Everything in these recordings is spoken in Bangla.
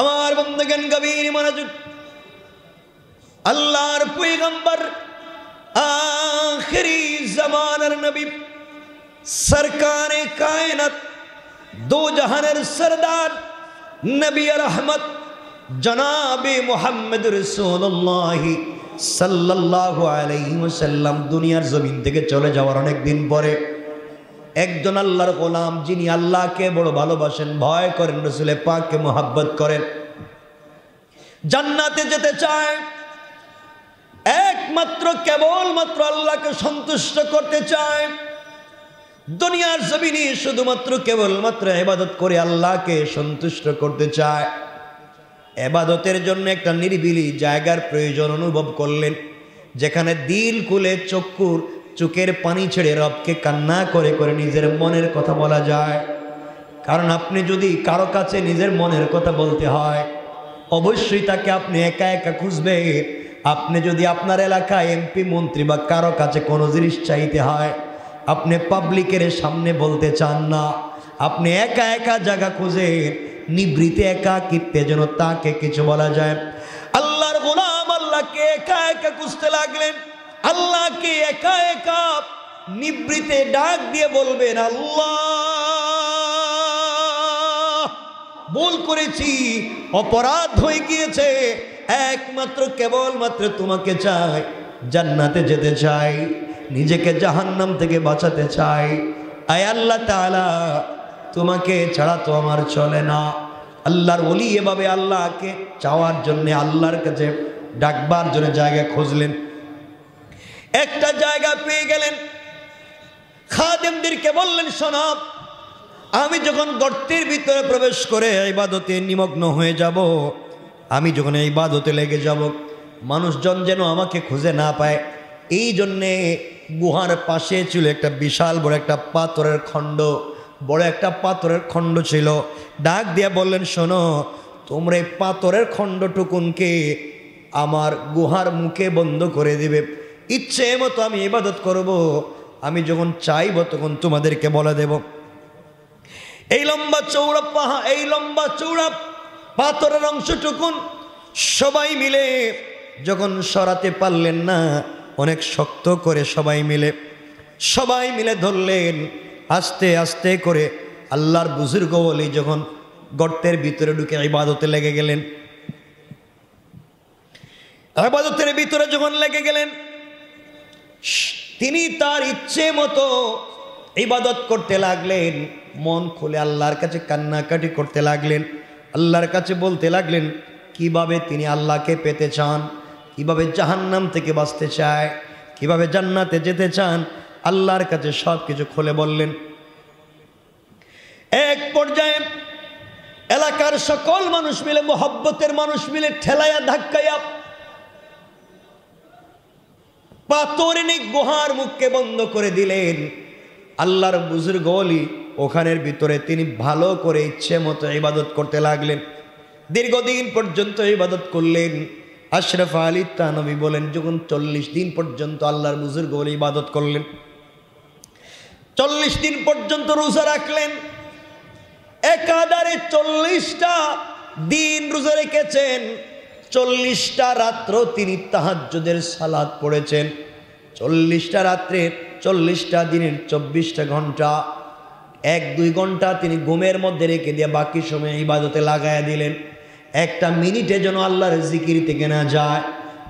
আমার বন্ধুগণ গভীর মনোযোগ। আল্লাহর পয়গম্বর আখরি জামানার নবী, সরকারে কায়নাত দো জাহানের সরদার নবী রহমত, জনাবে মোহাম্মদ রসুল্লাহ সাল্লাল্লাহু আলাইহি ওয়াসাল্লাম দুনিয়ার জমিন থেকে চলে যাওয়ার অনেক দিন পরে। একজন আল্লাহর গোলাম যিনি আল্লাহকে বড় ভালোবাসেন, ভয় করেন রসুলে পাককে মোহাব্বত করেন। জান্নাতে যেতে চায়, একমাত্র, কেবলমাত্র আল্লাহকে সন্তুষ্ট করতে চায়। দুনিয়ার জমিনে শুধুমাত্র, কেবলমাত্র এবাদত করে আল্লাহকে সন্তুষ্ট করতে চায়। এবাদতের জন্য একটা নিরিবিলি জায়গার প্রয়োজন অনুভব করলেন, যেখানে দিল খুলে চক্ষুর চোখের পানি ছেড়ে রবকে কান্না করে করে নিজের মনের কথা বলা যায়। কারণ আপনি যদি কারও কাছে নিজের মনের কথা বলতে হয়, অবশ্যই তাকে আপনি একা একা খুঁজবে। আপনি যদি আপনার এলাকায় এমপি মন্ত্রী বা কারও কাছে কোনো জিনিস চাইতে হয়, আপনি পাবলিকের সামনে বলতে চান না। আপনি একা একা জায়গা খুঁজে নিবৃতে একা কীর্তে যেন তাকে কিছু বলা যায়। আল্লাহর গোলাম আল্লাহকে একা একা খুঁজতে লাগলেন। আল্লাহকে একা একা নিবৃতে ডাক দিয়ে বলবেন, আল্লাহ, ভুল করেছি, অপরাধ হয়ে গিয়েছে, একমাত্র কেবলমাত্র তোমাকে চাই, জান্নাতে যেতে চাই, নিজেকে জাহান্নাম থেকে বাঁচাতে চাই। আয় আল্লাহ তাআলা, তোমাকে ছাড়া তো আমার চলে না। আল্লাহর ওলি এভাবে আল্লাহকে চাওয়ার জন্যে আল্লাহর কাছে ডাকবার জন্য জায়গা খুঁজলেন। একটা জায়গা পেয়ে গেলেন। খাদেমদেরকে বললেন শোনাব আমি যখন গর্তের ভিতরে প্রবেশ করে ইবাদতে নিমগ্ন হয়ে যাব, আমি যখন ইবাদতে লেগে যাব, মানুষজন যেন আমাকে খুঁজে না পায়। এই জন্যে গুহার পাশে ছিল একটা বিশাল বড় একটা পাথরের খণ্ড। বড় একটা পাথরের খণ্ড ছিল। ডাক দিয়ে বললেন, শোনো, তোমরা এই পাথরের খণ্ডটুকুনকে আমার গুহার মুখে বন্ধ করে দিবে। ইচ্ছে মতো আমি ইবাদত করব, আমি যখন চাইব তখন তোমাদেরকে বলে দেব। এই লম্বা চৌড়া পাহা, এই লম্বা চৌড়া পাথরের অংশটুকুন সবাই মিলে যখন সরাতে পারলেন না, অনেক শক্ত করে সবাই মিলে সবাই মিলে ধরলেন, আস্তে আস্তে করে আল্লাহর বুজুর্গ বলি যখন গর্তের ভিতরে ঢুকে ইবাদতে লেগে গেলেন। আবাদতের ভিতরে যখন লেগে গেলেন তিনি তার ইচ্ছে মতো ইবাদত করতে লাগলেন, মন খুলে আল্লাহর কাছে কান্নাকাটি করতে লাগলেন, আল্লাহর কাছে বলতে লাগলেন, কীভাবে তিনি আল্লাহকে পেতে চান, কীভাবে জাহান্নাম থেকে বাঁচতে চায়, কীভাবে জান্নাতে যেতে চান, আল্লাহর কাছে সব কিছু খুলে বললেন। এক পর্যায়ে এলাকার সকল মানুষ মিলে, মোহব্বতের মানুষ মিলে ঠেলাইয়া ধাক্কাইয়া পাথরিনী গুহার মুখকে বন্ধ করে দিলেন। আল্লাহর বুজুর্গ অলি ওখানের ভিতরে তিনি ভালো করে ইচ্ছে মতো ইবাদত করতে লাগলেন। দীর্ঘদিন পর্যন্ত ইবাদত করলেন। আশরাফ আলী তানবী বলেন, যখন চল্লিশ দিন পর্যন্ত আল্লাহর বুজুর্গ অলি ইবাদত করলেন, চল্লিশ দিন পর্যন্ত রোজা রাখলেন, একাধারে চল্লিশটা দিন রোজা রেখেছেন চল্লিশটা রাত্র তিনি তাহাজ্জুদের সালাদ পড়েছেন। চল্লিশটা রাত্রে, চল্লিশটা দিনের চব্বিশটা ঘণ্টা, এক, দুই ঘণ্টা তিনি ঘুমের মধ্যে রেখে দিয়ে বাকি সময় ইবাদতে লাগাইয়া দিলেন। একটা মিনিটে যেন আল্লাহর জিকির থেকে না যায়,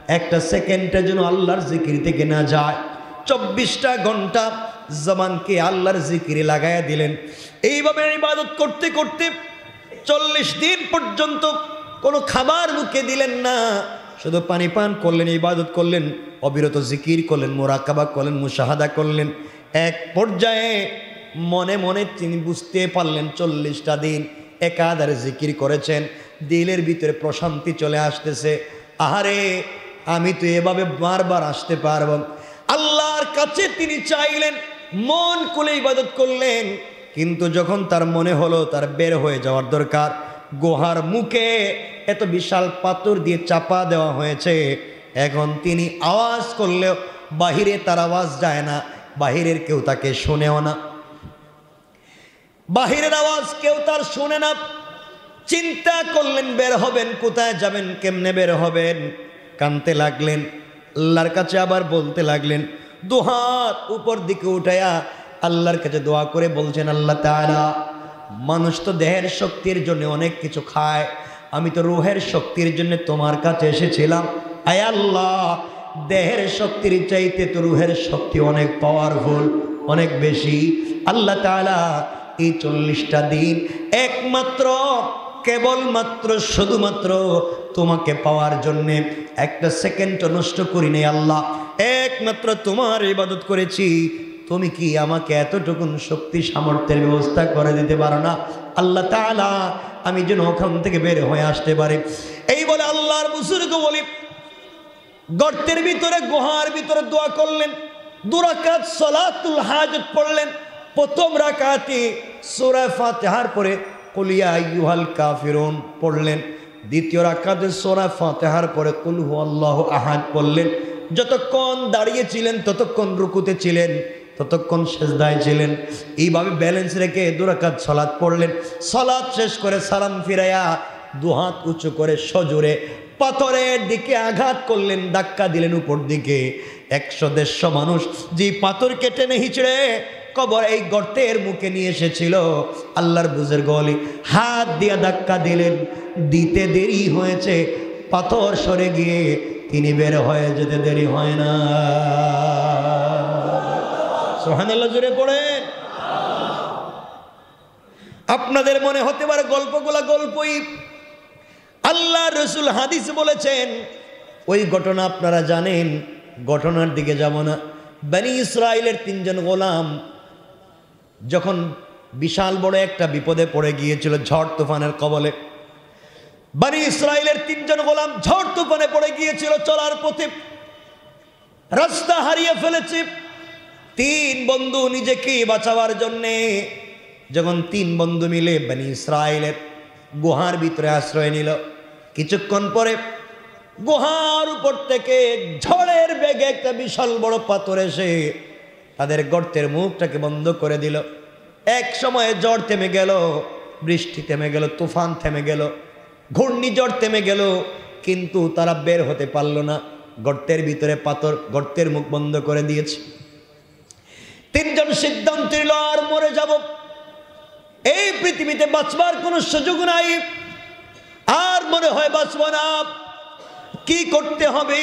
একটা সেকেন্ডে যেন আল্লাহর জিকির থেকে না যায়। চব্বিশটা ঘণ্টা জবানকে আল্লাহর জিকিরে লাগাইয়া দিলেন। এইভাবে ইবাদত করতে করতে চল্লিশ দিন পর্যন্ত কোনো খাবার মুখে দিলেন না। শুধু পানি পান করলেন, ইবাদত করলেন, অবিরত জিকির করলেন, মোরাকাবা করলেন, মুশাহাদা করলেন। এক পর্যায়ে মনে মনে তিনি বুঝতে পারলেন, চল্লিশটা দিন একাধারে জিকির করেছেন, দিলের ভিতরে প্রশান্তি চলে আসতেছে। আহারে, আমি তো এভাবে বারবার আসতে পারব। আল্লাহর কাছে তিনি চাইলেন, মন খুলে ইবাদত করলেন, কিন্তু যখন তার মনে হলো, তার বের হয়ে যাওয়ার দরকার গুহার মুখে এত বিশাল পাথর দিয়ে চাপা দেওয়া হয়েছে। এখন তিনি আওয়াজ করলেও বাহিরে তার আওয়াজ যায় না, বাহিরের কেউ তাকে শোনেও না। বাহিরের আওয়াজ কেউ তার শোনে না। চিন্তা করলেন, বের হবেন কোথায়, যাবেন কেমনে বের হবেন? কানতে লাগলেন, আল্লাহর কাছে আবার বলতে লাগলেন, দুহাত উপর দিকে উঠায়া আল্লাহর কাছে দোয়া করে বলছেন, আল্লাহ তাআলা মানুষ তো দেহের শক্তির জন্য অনেক কিছু খায়। আমি তো রুহের শক্তির জন্য তোমার কাছে এসেছিলাম। আয় আল্লাহ, দেহের শক্তির চাইতে তো রুহের শক্তি অনেক পাওয়ারফুল অনেক বেশি। আল্লাহ তাআলা এই চল্লিশটা দিন একমাত্র, কেবলমাত্র, শুধুমাত্র তোমাকে পাওয়ার জন্যে একটা সেকেন্ড নষ্ট করি নাই আল্লাহ। একমাত্র তোমার ইবাদত করেছি। তুমি কি আমাকে এতটুকুন শক্তি সামর্থ্যের ব্যবস্থা করে দিতে পারো না? আল্লাহ তাআলা আমি যেন ওখান থেকে বের হয়ে আসতে পারি। এই বলে আল্লাহর বুসুরকে বলি, গর্তের ভিতরে, গুহার ভিতরে দোয়া করলেন। দুরাকাত সলাতুল হাজত পড়লেন। প্রথম রাকাতে সূরা ফাতিহার পরে কুলিয়া আইয়ুহাল কাফিরুন পড়লেন। দ্বিতীয় রাকাতে সূরা ফাতিহার পরে কুল হুয়াল্লাহু আহাদ পড়লেন। যতক্ষণ দাঁড়িয়েছিলেন ততক্ষণ রুকুতে ছিলেন। ততক্ষণ শেষ সেজদায় ছিলেন। এইভাবে ব্যালেন্স রেখে দুরাকাত সলাদ পড়লেন। সলাদ শেষ করে সালাম ফিরাইয়া দুহাত উঁচু করে সজোরে পাথরের দিকে আঘাত করলেন, ধাক্কা দিলেন উপর দিকে। একশো দেড়শো মানুষ যে পাথরকে টেনে হিচড়ে কবর এই গর্তের মুখে নিয়ে এসেছিল। আল্লাহর বুঝের গলি হাত দিয়ে ধাক্কা দিলেন, দিতে দেরি হয়েছে। পাথর সরে গিয়ে তিনি বের হয়ে যেতে দেরি হয় না। সোহানাল্লাহ জুড়ে পড়েন আপনাদের মনে হতে পারে গল্পগুলা গল্পই। আল্লাহ রসুল হাদিস বলেছেন, ওই ঘটনা আপনারা জানেন, ঘটনার দিকে যাব না। বানি ইসরায়েলের তিনজন গোলাম যখন বিশাল বড় একটা বিপদে পড়ে গিয়েছিল, ঝড় তুফানের কবলে। বানি ইসরায়েলের তিনজন গোলাম ঝড় তুফানে পড়ে গিয়েছিল, চলার পথে রাস্তা হারিয়ে ফেলেছে। তিন বন্ধু নিজেকে বাঁচাবার জন্যে যখন তিন বন্ধু মিলে বানি ইসরায়েলের গুহার ভিতরে আশ্রয় নিল, কিছুক্ষণ পরে গুহার উপর থেকে ঝড়ের বেগে একটা বিশাল বড় পাথর এসে তাদের গর্তের মুখটাকে বন্ধ করে দিল। এক সময়ে জ্বর থেমে গেল, বৃষ্টি থেমে গেল, তুফান থেমে গেল, ঘূর্ণিঝড় থেমে গেল, কিন্তু তারা বের হতে পারল না। গর্তের ভিতরে পাথর, গর্তের মুখ বন্ধ করে দিয়েছে। তিনজন সিদ্ধান্ত নিল আর মরে যাব। এই পৃথিবীতে বাঁচবার কোনো সুযোগ নাই। আর মনে হয় বাঁচব না। কি করতে হবে?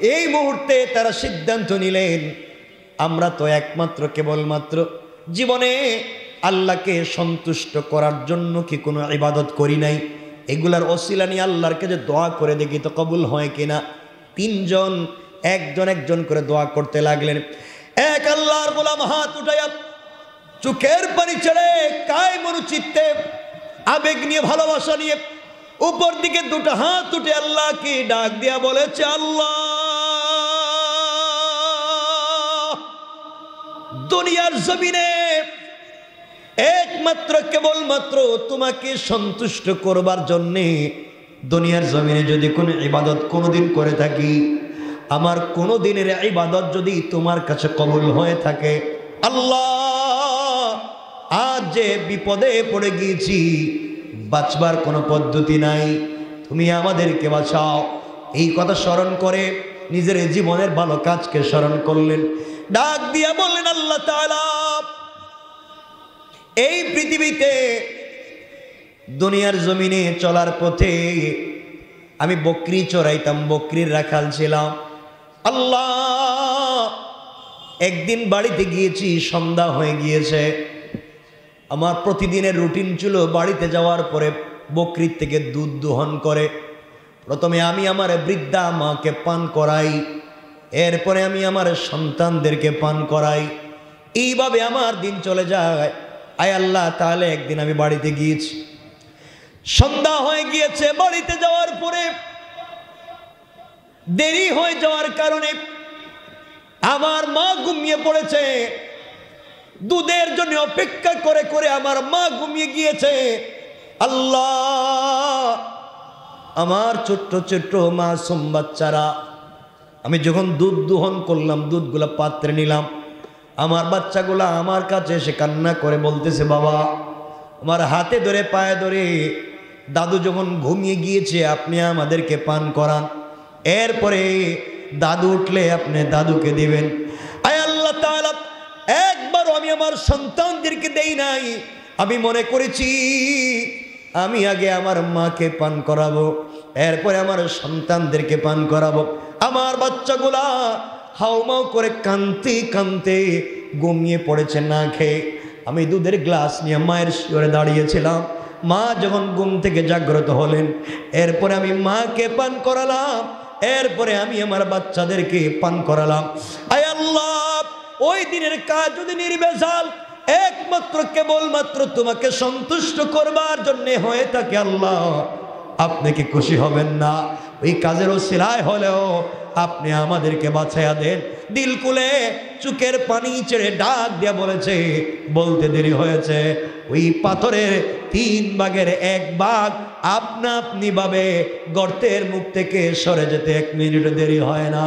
এই মুহূর্তে তারা সিদ্ধান্ত নিলেন, আমরা তো একমাত্র, কেবলমাত্র জীবনে আল্লাহকে সন্তুষ্ট করার জন্য কি কোনো ইবাদত করি নাই। এগুলার অশিলা নিয়ে আল্লাহর কাছে দোয়া করে দেখি তো কবুল হয় কিনা। তিনজন, একজন একজন করে দোয়া করতে লাগলেন। এক আল্লাহর গোলাম হাত উঠাইয়া চোখের পানি ছেড়ে কায় মনুচিত্তে আবেগ নিয়ে ভালোবাসা নিয়ে উপর দিকে দুটো হাত উঠে আল্লাহকে ডাক দিয়া বলেছে, আল্লাহ, দুনিয়ার জমিনে একমাত্র, কেবলমাত্র তোমাকে সন্তুষ্ট করবার জন্যে দুনিয়ার জমিনে যদি কোনো ইবাদত কোনোদিন করে থাকি আমার কোনো দিনের ইবাদত যদি তোমার কাছে কবুল হয়ে থাকে, আল্লাহ, আজ যে বিপদে পড়ে গিয়েছি, বাঁচবার কোনো পদ্ধতি নাই। তুমি আমাদেরকে বাঁচাও। এই কথা স্মরণ করে নিজের জীবনের ভালো কাজকে স্মরণ করলেন। ডাক দিয়া বললেন, আল্লাহ এই পৃথিবীতে দুনিয়ার জমিনে চলার পথে আমি বকরি চড়াইতাম, বকরির রাখাল ছিলাম। আল্লাহ! একদিন বাড়িতে গিয়েছি, সন্ধ্যা হয়ে গিয়েছে। আমার প্রতিদিনের রুটিন ছিল বাড়িতে যাওয়ার পরে বকরির থেকে দুধ দোহন করে। প্রথমে আমি আমার বৃদ্ধা মাকে পান করাই, এরপরে আমি আমার সন্তানদেরকে পান করাই। এইভাবে আমার দিন চলে যায়। আয় আল্লাহ, তাহলে একদিন আমি বাড়িতে গিয়েছি। সন্ধ্যা হয়ে গিয়েছে, বাড়িতে যাওয়ার পরে দেরি হয়ে যাওয়ার কারণে আমার মা ঘুমিয়ে পড়েছে। দুধের জন্য অপেক্ষা করে করে আমার মা ঘুমিয়ে গিয়েছে। আল্লাহ, আমার ছোট্ট ছোট্ট মাসুম বাচ্চারা, আমি যখন দুধ দোহন করলাম, দুধগুলা পাত্রে নিলাম, আমার বাচ্চাগুলা আমার কাছে এসে কান্না করে বলতেছে, বাবা, আমার হাতে ধরে, পায়ে ধরে দাদু যখন ঘুমিয়ে গিয়েছে, আপনি আমাদেরকে পান করান। এরপরে দাদু উঠলে আপনি দাদুকে দিবেন। আয় আল্লাহ তাআলা, একবারও আমি আমার সন্তানদেরকে দেই নাই। আমি মনে করেছি, আমি আগে আমার মাকে পান করাবো, এরপরে আমার সন্তানদেরকে পান করাবো। আমার বাচ্চাগুলা হাউমাউ করে কানতে কানতে ঘুমিয়ে পড়েছে না খেয়ে। আমি দুধের গ্লাস নিয়ে মায়ের শিওরে দাঁড়িয়েছিলাম। মা যখন ঘুম থেকে জাগ্রত হলেন, এরপরে আমি মাকে পান করালাম। এরপরে আমি আমার বাচ্চাদেরকে পান করালাম। আয় আল্লাহ, ওই দিনের কাজ যদি নির্বেজাল একমাত্র কেবলমাত্র তোমাকে সন্তুষ্ট করবার জন্য হয়ে থাকে আল্লাহ। আপনি কি খুশি হবেন না? ওই কাজেরও সিলাই হলেও আপনি আমাদেরকে বাছাইয়া দেন। দিল কুলে চুকের পানি ছেড়ে ডাক দিয়া বলেছে, বলতে দেরি হয়েছে। ওই পাথরের তিন ভাগের এক ভাগ আপনা আপনি ভাবে গর্তের মুখ থেকে সরে যেতে এক মিনিট দেরি হয় না।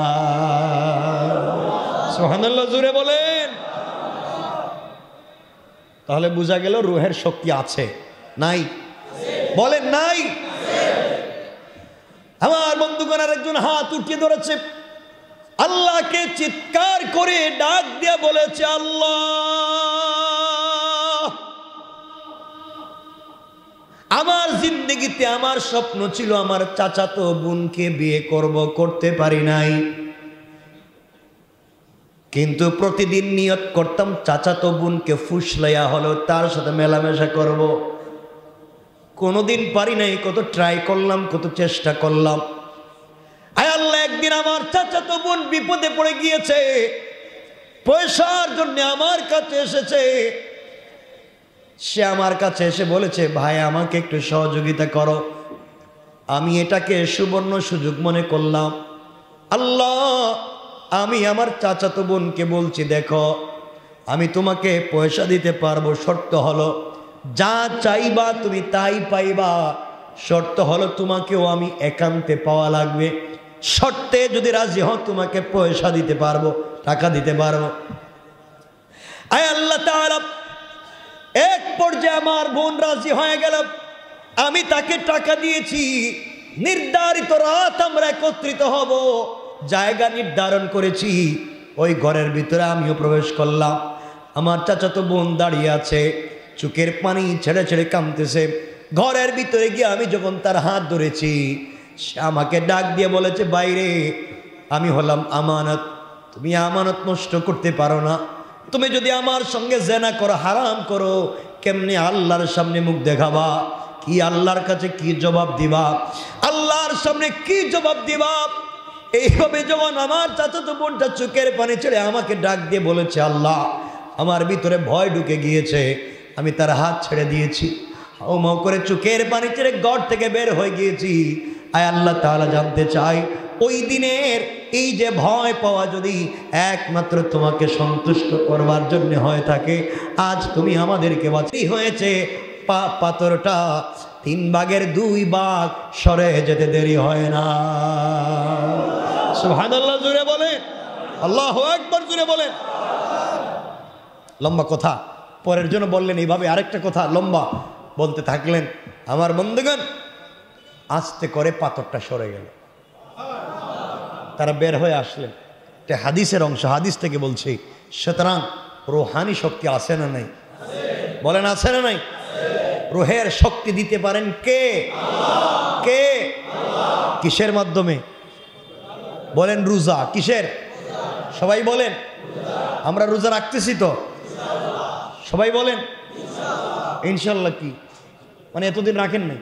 সোহানাল্লাহ জুড়ে বলেন। তাহলে বোঝা গেল রুহের শক্তি আছে, নাই? বলেন, নাই? আমার বন্ধুগণ আর একজন হাত উঠিয়ে ধরেছে আল্লাহকে চিৎকার করে ডাক দিয়ে বলেছে, আল্লাহ, আমার জিন্দগিতে আমার স্বপ্ন ছিল আমার চাচাতো বোনকে বিয়ে করব, করতে পারি নাই কিন্তু প্রতিদিন নিয়ত করতাম, চাচাতো বোনকে ফুসলাইয়া হলো তার সাথে মেলামেশা করব। কোনোদিন পারি নাই, কত ট্রাই করলাম, কত চেষ্টা করলাম। আয় আল্লাহ, একদিন আমার চাচাতো বোন বিপদে পড়ে গিয়েছে। পয়সার জন্য আমার কাছে এসেছে। সে আমার কাছে এসে বলেছে, ভাই, আমাকে একটু সহযোগিতা করো। আমি এটাকে সুবর্ণ সুযোগ মনে করলাম। আল্লাহ, আমি আমার চাচাতো বোনকে বলছি, দেখো, আমি তোমাকে পয়সা দিতে পারব, শর্ত হলো যা চাইবা তুমি তাই পাইবা। শর্ত হলো তোমাকেও আমি একান্তে পাওয়া লাগবে। শর্তে যদি রাজি হও, তোমাকে পয়সা দিতে পারব, টাকা দিতে পারব। আয় আল্লাহ এক পর্যায়ে আমার বোন রাজি হয়ে গেল। আমি তাকে টাকা দিয়েছি। নির্ধারিত রাত আমরা একত্রিত হব। জায়গা নির্ধারণ করেছি। ওই ঘরের ভিতরে আমিও প্রবেশ করলাম। আমার চাচাতো বোন দাঁড়িয়ে আছে। চোখের পানি ছেড়ে ছেড়ে কামতেছে ঘরের ভিতরে গিয়ে আমি যখন তার হাত ধরেছি, সে আমাকে ডাক দিয়ে বলেছে, বাইরে, আমি হলাম আমানত। তুমি আমানত নষ্ট করতে পারো না। তুমি যদি আমার সঙ্গে জেনা করো, হারাম করো, কেমনি আল্লাহর সামনে মুখ দেখাবা? কি আল্লাহর কাছে কি জবাব দিবা? আল্লাহর সামনে কি জবাব দিবা? এইভাবে যখন আমার চাচাতো বোনটা চোখের পানি ছেড়ে আমাকে ডাক দিয়ে বলেছে, আল্লাহ, আমার ভিতরে ভয় ঢুকে গিয়েছে। আমি তার হাত ছেড়ে দিয়েছি। ও মো করে চোখের পানি ছেড়ে গড় থেকে বের হয়ে গিয়েছি। আয় আল্লাহ তাআলা জানতে চাই, ওই দিনের এই যে ভয় পাওয়া যদি একমাত্র তোমাকে সন্তুষ্ট করবার জন্য হয়ে থাকে, আজ তুমি আমাদেরকে বাঁচাই হয়েছে পা, পাথরটা। তিন ভাগের দুই ভাগ সরে যেতে দেরি হয় না। সুবহানাল্লাহ জুড়ে বলে আল্লাহ একবার জুড়ে বলেন। লম্বা কথা। পরের জন্য বললেন, এইভাবে আরেকটা কথা লম্বা বলতে থাকলেন। আমার বন্ধুগণ, আস্তে করে পাথরটা সরে গেল। তারা বের হয়ে আসলেন। এটা হাদিসের অংশ, হাদিস থেকে বলছি, সুতরাং রোহানি শক্তি আছে না নাই? বলেন, আছে না নাই? রোহের শক্তি দিতে পারেন কে? কে? কিসের মাধ্যমে? বলেন, রোজা। কিসের? সবাই বলেন, আমরা রোজা রাখতেছি তো। সবাই বলেন। ইনশাল্লাহ কি? মানে এতদিন রাখেন নাই।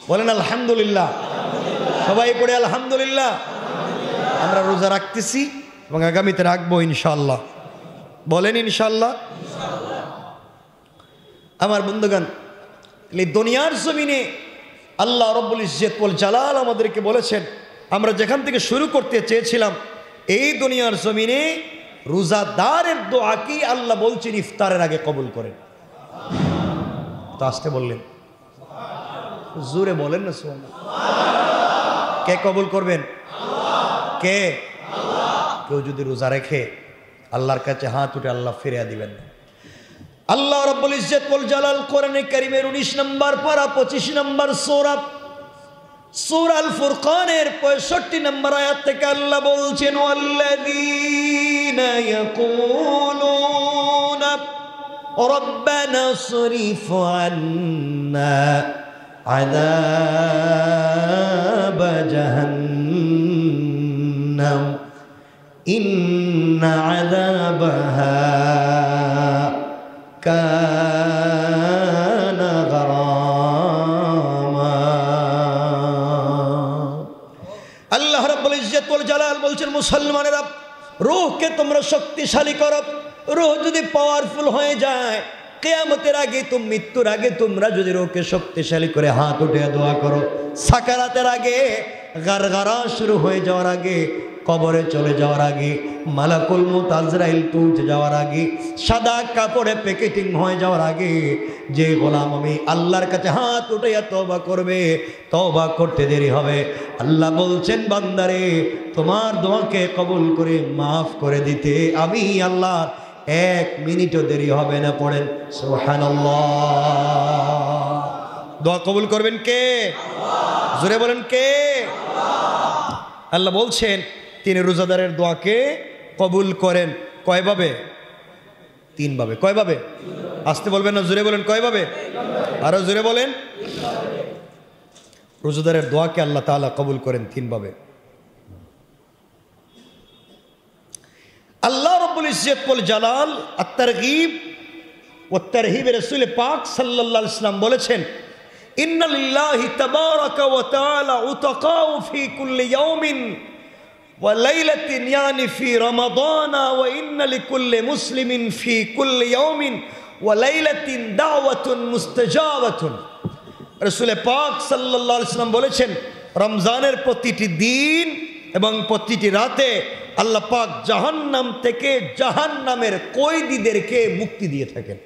বলেন আলহামদুলিল্লাহ। সবাই পড়ে আলহামদুলিল্লাহ। আমরা রোজা রাখতেছি এবং আগামীতে রাখব ইনশাল্লাহ বলেন ইনশাল্লাহ আমার বন্ধুগান এই দুনিয়ার জমিনে আল্লাহ রব্বুল ইজ্জতুল জালাল আমাদেরকে বলেছেন, আমরা যেখান থেকে শুরু করতে চেয়েছিলাম, এই দুনিয়ার জমিনে রোজাদারের দোয়াকেই আল্লাহ বলছেন ইফতারের আগে কবুল করেন। তো আসতে বললেন। জোরে বলেন না সোহান কে কবুল করবেন? কে? কেউ যদি রোজা রেখে আল্লাহর কাছে হাত উঠে আল্লাহ ফিরিয়ে দিবেন আল্লাহ রব্বুল ইজ্জত জালাল কোরআনে কারীমের 19 নম্বর পারা 25 নম্বর সূরা সূরা আল ফুরকানের 65 নম্বর আয়াত থেকে আল্লাহ বলছেন ওয়াল্লাযীনা ইয়াকুলুনা ربنا اصرف عنا عذاب جهنم إن عذابها كان রাব্বুল জালাল বলছেন মুসলমানেরা রুহকে তোমরা শক্তিশালী করো। রোহ যদি পাওয়ারফুল হয়ে যায় কেয়ামতের আগে তো মৃত্যুর আগে তোমরা যদি রোহকে শক্তিশালী করে হাত উঠে দোয়া করো, সাকারাতের আগে গারগারা শুরু হয়ে যাওয়ার আগে, কবরে চলে যাওয়ার আগে, মালাকুল মুত আজরাইল পৌঁছে যাওয়ার আগে, সাদা কাপড়ে প্যাকেটিং হয়ে যাওয়ার আগে, যে গোলাম আমি আল্লাহর কাছে হাত উঠাইয়া তবা করবে তবা করতে দেরি হবে। আল্লাহ বলছেন, বান্দারে, তোমার দোয়াকে কবুল করে মাফ করে দিতে আমি আল্লাহ এক মিনিটও দেরি হবে না পড়েন। সুবহানাল্লাহ। দোয়া কবুল করবেন কে? জোরে বলেন কে? আল্লাহ বলছেন, তিনি রোজাদারের দোয়াকে কবুল করেন। কয়ভাবে? তিনভাবে। কয়ভাবে? আসতে বলবেন না, জোরে বলেন কয়ভাবে? আরও জোরে বলেন। রোজাদারের দোয়াকে আল্লাহ তাআলা কবুল করেন তিনভাবে। আল্লাহ রব্বুল ইজ্জত বল জালাল, আত্তারগীব ও তারহিব রাসূল পাক সাল্লাল্লাহু আলাইহি সাল্লাম বলেছেন ইন্না লিল্লাহি তাবারাকা ওয়া তাআলা উতাকাউ ফি কুল্লি ইয়াউমিন ওয়া লাইলাতিন ইয়ানি ফি রমাদান ওয়া ইন্না লিকুল্লি মুসলিমিন ফি কুল্লি ইয়াউমিন ওয়া লাইলাতিন দাওয়াতুন মুস্তাজাবাতুন। রাসূল পাক সাল্লাল্লাহু আলাইহি বলেছেন, রমজানের প্রতিটি দিন এবং প্রতিটি রাতে আল্লাহ পাক জাহান্নাম থেকে জাহান্নামের কয়েদিদেরকে মুক্তি দিয়ে থাকেন।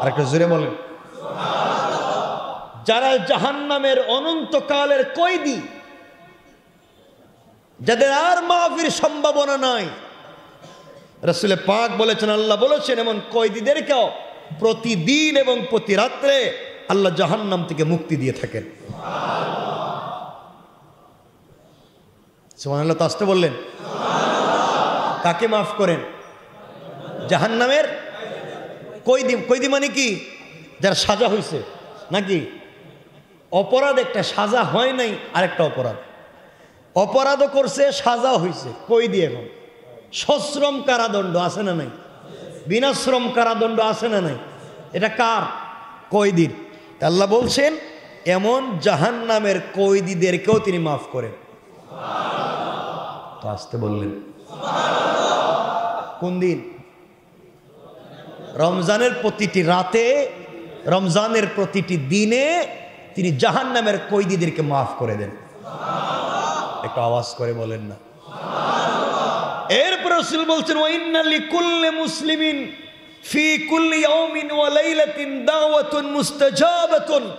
আর একটা জোরে বলেন। যারা জাহান্নামের অনন্তকালের কয়েদি যাদের আর মাহফির সম্ভাবনা নাই রসুলে পাক বলেছেন আল্লাহ বলেছেন এমন কয়েদিদেরকেও প্রতিদিন এবং প্রতি রাত্রে আল্লাহ জাহান্নাম থেকে মুক্তি দিয়ে থাকেন। সুবহানাল্লাহ, তো আসতে বললেন। কাকে মাফ করেন? জাহান্নামের? কইদি কইদি মানে কি? যার সাজা হয়েছে নাকি? অপরাধ একটা সাজা হয় নাই, আরেকটা অপরাধ। অপরাধও করছে সাজা হয়েছে কইদি এখন? সশ্রম কারাদণ্ড আছে না নাই? বিনাশ্রম কারাদণ্ড আছে না নাই? এটা কার? কয়দির? আল্লাহ বলছেন, এমন জাহান্নামের কয়দিদেরকেও তিনি মাফ করেন। তো আসতে বললেন। কোন দিন? রমজানের প্রতিটি রাতে, রমজানের প্রতিটি দিনে তিনি জাহান নামের কৈদিদেরকে মাফ করে দেন। একটু আওয়াজ করে বলেন না। এরপর বলছেন ওয়াইন্নালি কুল্লে মুসলিমিন ফি কুল্লি ইয়াউমিন ওয়া দাওয়াতুন মুস্তাজাবাতুন।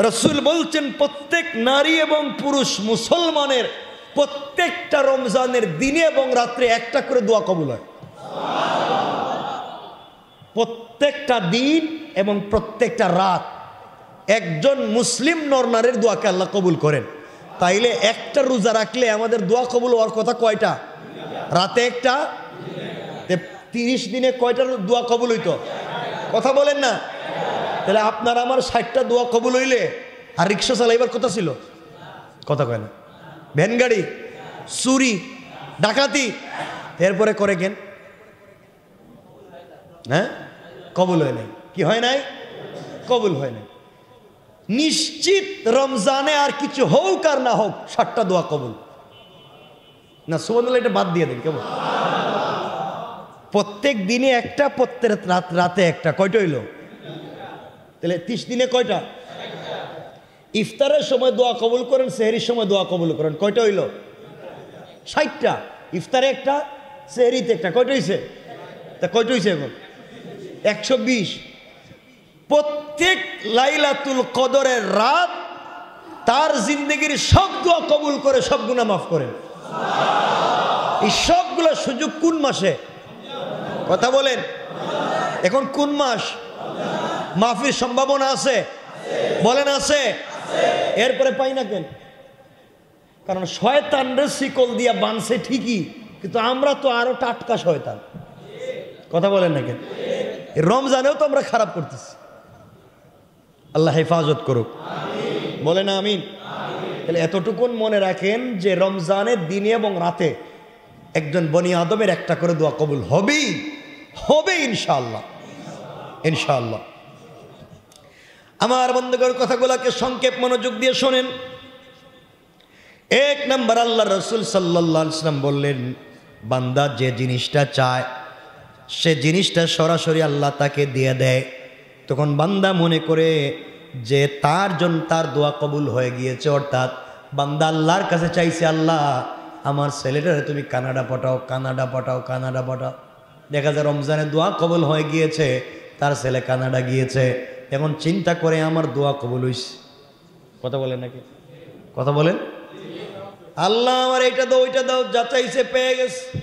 রসুল বলছেন, প্রত্যেক নারী এবং পুরুষ মুসলমানের প্রত্যেকটা রমজানের দিনে এবং রাত্রে একটা করে দোয়া কবুল হয়। প্রত্যেকটা দিন এবং প্রত্যেকটা রাত একজন মুসলিম নরনারের দোয়াকে আল্লাহ কবুল করেন। তাইলে একটা রোজা রাখলে আমাদের দোয়া কবুল হওয়ার কথা কয়টা? রাতে একটা? তিরিশ দিনে কয়টা দোয়া কবুল হইতো? কথা বলেন না। তাহলে আপনার আমার ষাটটা দোয়া কবুল হইলে আর রিক্সা চালাইবার কথা ছিল? কথা কয় না। ভ্যান গাড়ি চুরি, ডাকাতি। এরপরে করে কেন? হ্যাঁ? কবুল হয় নাই। কি হয় নাই? কবুল হয় নাই। নিশ্চিত রমজানে আর কিছু হোক আর না হোক ষাটটা দোয়া কবুল। না সুবন্ধ এটা বাদ দিয়ে দেন, কেমন? প্রত্যেক দিনে একটা, প্রত্যেক রাত, রাতে একটা। কয়টা হইল? তাহলে ত্রিশ দিনে কয়টা? ইফতারের সময় দোয়া কবুল করেন, সেহরির সময় দোয়া কবুল করেন। কয়টা হইল? ষাটটা। ইফতারে একটা, সেহরিতে একটা। কয়টা হয়েছে তা কয়টা হয়েছে এখন? একশো বিশ। প্রত্যেক লাইলাতুল কদরের রাত তার জিন্দগির সব দোয়া কবুল করে সব গুণা মাফ করেন। এই সবগুলো সুযোগ কোন মাসে? কথা বলেন। এখন কোন মাস? মাফির সম্ভাবনা আছে? বলেন আছে? এরপরে পাই না কেন? কারণ শয়তানরে শিকল দিয়া বানছে ঠিকই, কিন্তু আমরা তো আরও টাটকা শয়তান। কথা বলেন না কেন? রমজানেও তো আমরা খারাপ করতেছি। আল্লাহ হেফাজত করুক। বলে না আমিন। তাহলে এতটুকুন মনে রাখেন যে রমজানের দিনে এবং রাতে একজন বনি আদমের একটা করে দোয়া কবুল হবেই হবে ইনশাআল্লাহ। ইনশাআল্লাহ। আমার বন্ধুগর কথাগুলোকে সংক্ষেপ মনোযোগ দিয়ে শোনেন। এক নম্বর আল্লাহ রসুল সাল্লাম বললেন, বান্দা যে জিনিসটা চায়, সে জিনিসটা সরাসরি আল্লাহ তাকে দিয়ে দেয়। তখন বান্দা মনে করে যে তার জন্য তার দোয়া কবুল হয়ে গিয়েছে, অর্থাৎ বান্দা আল্লাহর কাছে চাইছে, আল্লাহ, আমার ছেলেটারে তুমি কানাডা পাঠাও কানাডা পাঠাও কানাডা পাঠাও। দেখা যায় রমজানের দোয়া কবুল হয়ে গিয়েছে, তার ছেলে কানাডা গিয়েছে। এখন চিন্তা করে আমার দোয়া কবুল হইছে। কথা বলেন নাকি? কথা বলেন? আল্লাহ আমার এটা দাও ওইটা দাও যা চাইছে পেয়ে গেছে।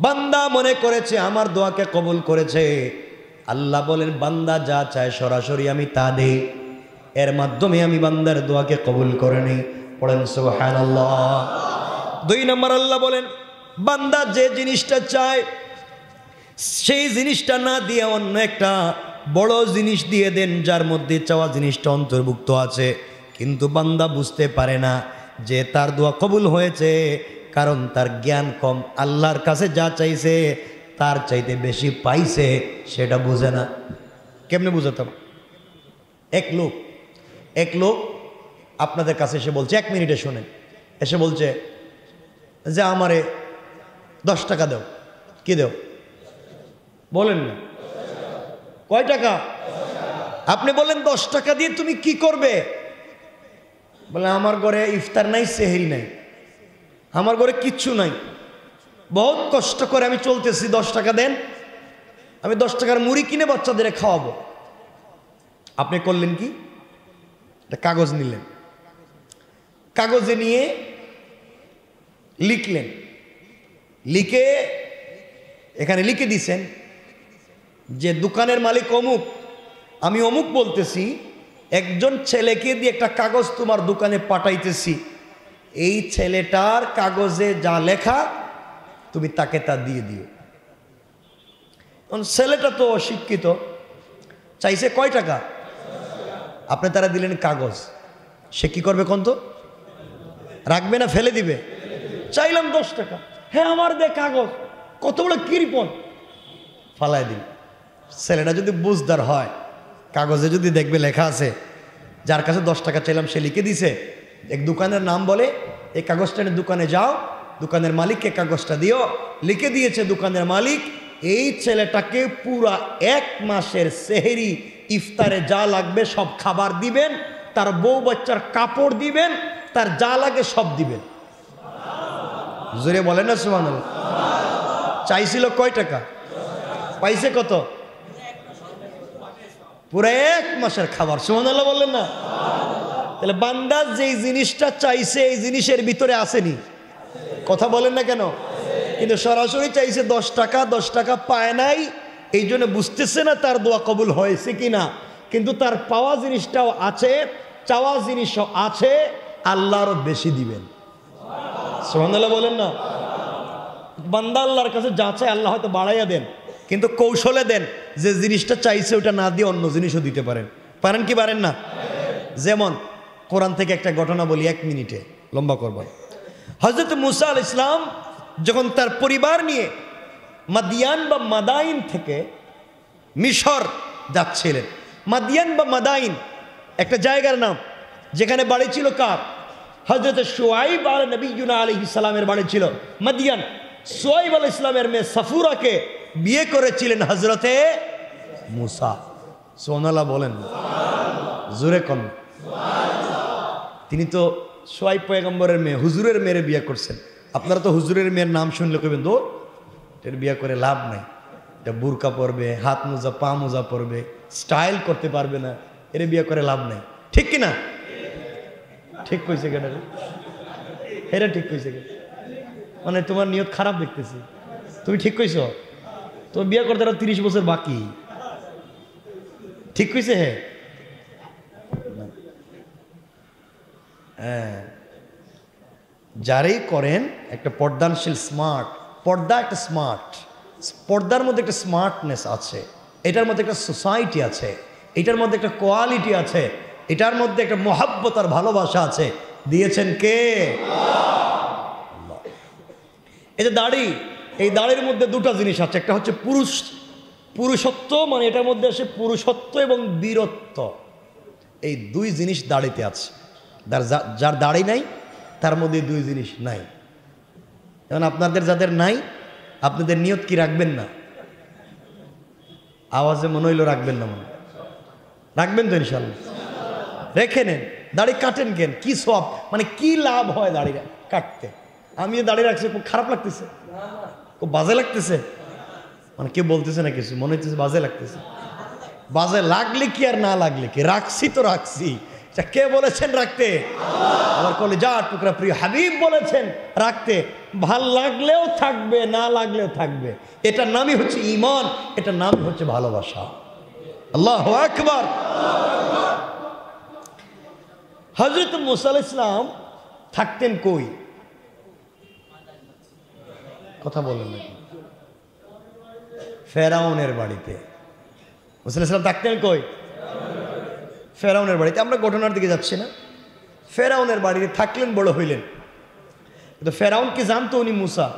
বান্দা মনে করেছে আমার দোয়াকে কবুল করেছে। আল্লাহ বলেন বান্দা যা চায় সরাসরি আমি তা দেই এর মাধ্যমে আমি বান্দার দোয়াকে কবুল করে নিই। পড়েন সুবহানাল্লাহ। দুই নম্বর আল্লাহ বলেন বান্দা যে জিনিসটা চায় সেই জিনিসটা না দিয়ে অন্য একটা বড় জিনিস দিয়ে দেন, যার মধ্যে চাওয়া জিনিসটা অন্তর্ভুক্ত আছে। কিন্তু বান্দা বুঝতে পারে না যে তার দোয়া কবুল হয়েছে, কারণ তার জ্ঞান কম। আল্লাহর কাছে যা চাইছে, তার চাইতে বেশি পাইছে, সেটা বুঝে না। কেমনে বুঝাতাম এক লোক এক লোক আপনাদের কাছে এসে বলছে, এক মিনিটে শোনেন। এসে বলছে, যে আমারে দশ টাকা দাও। কি দেও? বলেন না। কয় টাকা? আপনি বলেন দশ টাকা দিয়ে তুমি কি করবে? বলে আমার ঘরে ইফতার নাই, সেহেরি নাই। আমার ঘরে কিচ্ছু নাই। বহুত কষ্ট করে আমি চলতেছি, দশ টাকা দেন। আমি দশ টাকার মুড়ি কিনে বাচ্চাদের খাওয়াবো। আপনি করলেন কি? একটা কাগজ নিলেন। কাগজে নিয়ে লিখলেন। লিখে এখানে লিখে দিছেন যে দোকানের মালিক অমুক, আমি অমুক বলতেছি, একজন ছেলেকে দিয়ে একটা কাগজ তোমার দোকানে পাঠাইতেছি। এই ছেলেটার কাগজে যা লেখা, তুমি তাকে তা দিয়ে দিও। ছেলেটা তো অশিক্ষিত, চাইছে কয় টাকা? আপনি তারা দিলেন কাগজ। সে কি করবে কোন তো রাখবে না, ফেলে দিবে? চাইলাম দশ টাকা। হ্যাঁ আমার দে কাগজ। কত বড় কৃপন ফালাই দিন ছেলেটা যদি বুঝদার হয়, কাগজে যদি দেখবে লেখা আছে, যার কাছে দশ টাকা চাইলাম সে লিখে দিছে, এক দোকানের নাম বলে, এই কাগজটা দোকানে যাও, দোকানের মালিককে কাগজটা দিও। লিখে দিয়েছে দোকানের মালিক, এই ছেলেটাকে পুরা এক মাসের সেহেরি, ইফতারে যা লাগবে সব খাবার দিবেন, তার বউ বাচ্চার কাপড় দিবেন, তার যা লাগে সব দিবেন। জোরে বলেন না সুমান চাইছিল কয় টাকা? পাইছে কত? পুরো এক মাসের খাবার। সুমান বললেন না? তাহলে বান্দার যেই জিনিসটা চাইছে, এই জিনিসের ভিতরে আসেনি। কথা বলেন না কেন? কিন্তু সরাসরি চাইছে দশ টাকা দশ টাকা পায় নাই, এই জন্য বুঝতেছে না তার দোয়া কবুল হয়েছে কি না কিন্তু তার পাওয়া জিনিসটাও আছে, চাওয়া জিনিসও আছে আল্লাহ আরও বেশি দিবেন। সোহানাল্লাহ বলেন না? বান্দা আল্লাহর কাছে যা চায় আল্লাহ হয়তো বাড়াইয়া দেন, কিন্তু কৌশলে দেন। যে জিনিসটা চাইছে ওটা না দিয়ে অন্য জিনিসও দিতে পারেন। পারেন কি পারেন না? যেমন কোরআন থেকে একটা ঘটনা বলি, এক মিনিটে, লম্বা করব। হজরত মুসা আল ইসলাম যখন তার পরিবার নিয়ে মাদিয়ান বা মাদাইন থেকে মিশর যাচ্ছিলেন। মাদিয়ান বা মাদাইন একটা জায়গার নাম, যেখানে বাড়ি ছিল কার? হজরত সোয়াইব আল নবীনা আলী ইসলামের বাড়ি ছিল মাদিয়ান। সোয়াইব আল ইসলামের মেয়ে সাফুরাকে বিয়ে করেছিলেন হজরতে মুসা। সোনালা বলেন। জোরে কন। তিনি তো সোয়াইব পয়গম্বরের মেয়ে, হুজুরের মেয়ের বিয়ে করছেন। আপনারা তো হুজুরের মেয়ের নাম শুনলে কবেন তো এর বিয়ে করে লাভ নাই। এটা বুরকা পরবে, হাত মোজা, পা মোজা পরবে, স্টাইল করতে পারবে না, এর বিয়ে করে লাভ নাই। ঠিক কি না ঠিক কইছে কেন? এরা ঠিক কইছে কেন? মানে তোমার নিয়ত খারাপ দেখতেছি। তুমি ঠিক কইছো? তো বিয়ে করতে তিরিশ বছর বাকি। ঠিক কইছে হে? হ্যাঁ। যারাই করেন, একটা পর্দানশীল স্মার্ট পর্দা একটা স্মার্ট পর্দার মধ্যে একটা স্মার্টনেস আছে, এটার মধ্যে একটা সোসাইটি আছে, এটার মধ্যে একটা কোয়ালিটি আছে, এটার মধ্যে একটা মহাব্বত আর ভালোবাসা আছে, দিয়েছেন কে। এই যে দাড়ি এই দাড়ির মধ্যে দুটো জিনিস আছে, একটা হচ্ছে পুরুষ, পুরুষত্ব মানে এটার মধ্যে আসে পুরুষত্ব এবং বীরত্ব। এই দুই জিনিস দাড়িতে আছে। যার যার দাড়ি নাই, তার মধ্যে দুই জিনিস নাই। যেমন আপনাদের যাদের নাই, আপনাদের নিয়ত কি রাখবেন না? আওয়াজে মনে হইল রাখবেন না মনে রাখবেন তো ইনশাল্লাহ রেখে নেন। দাড়ি কাটেন কেন? কি সব? মানে কি লাভ হয় দাড়ি কাটতে? আমি দাড়ি রাখছি, খুব খারাপ লাগতেছে। খুব বাজে লাগতেছে। মানে কেউ বলতেছে না কিছু, মনে হচ্ছে বাজে লাগতেছে। বাজে লাগলে কি আর না লাগলে কি? রাখছি তো রাখছি। তা কে বলেছেন রাখতে? আমার কলে যা টুকরা প্রিয় হাবিব বলেছেন রাখতে। ভালো লাগলেও থাকবে, না লাগলেও থাকবে। এটার নামই হচ্ছে ইমান এটার নামই হচ্ছে ভালোবাসা। আল্লাহ আকবার। হজরত মুসাল ইসলাম থাকতেন কই? কথা বলেন নাকি? ফেরাউনের বাড়িতে। মুসাল ইসলাম থাকতেন কই? ফেরাউনের বাড়িতে। আমরা ঘটনার দিকে যাচ্ছি না। ফেরাউনের বাড়িতে থাকলেন, বড় হইলেন। কিন্তু ফেরাউন কি জানতো উনি মুসা?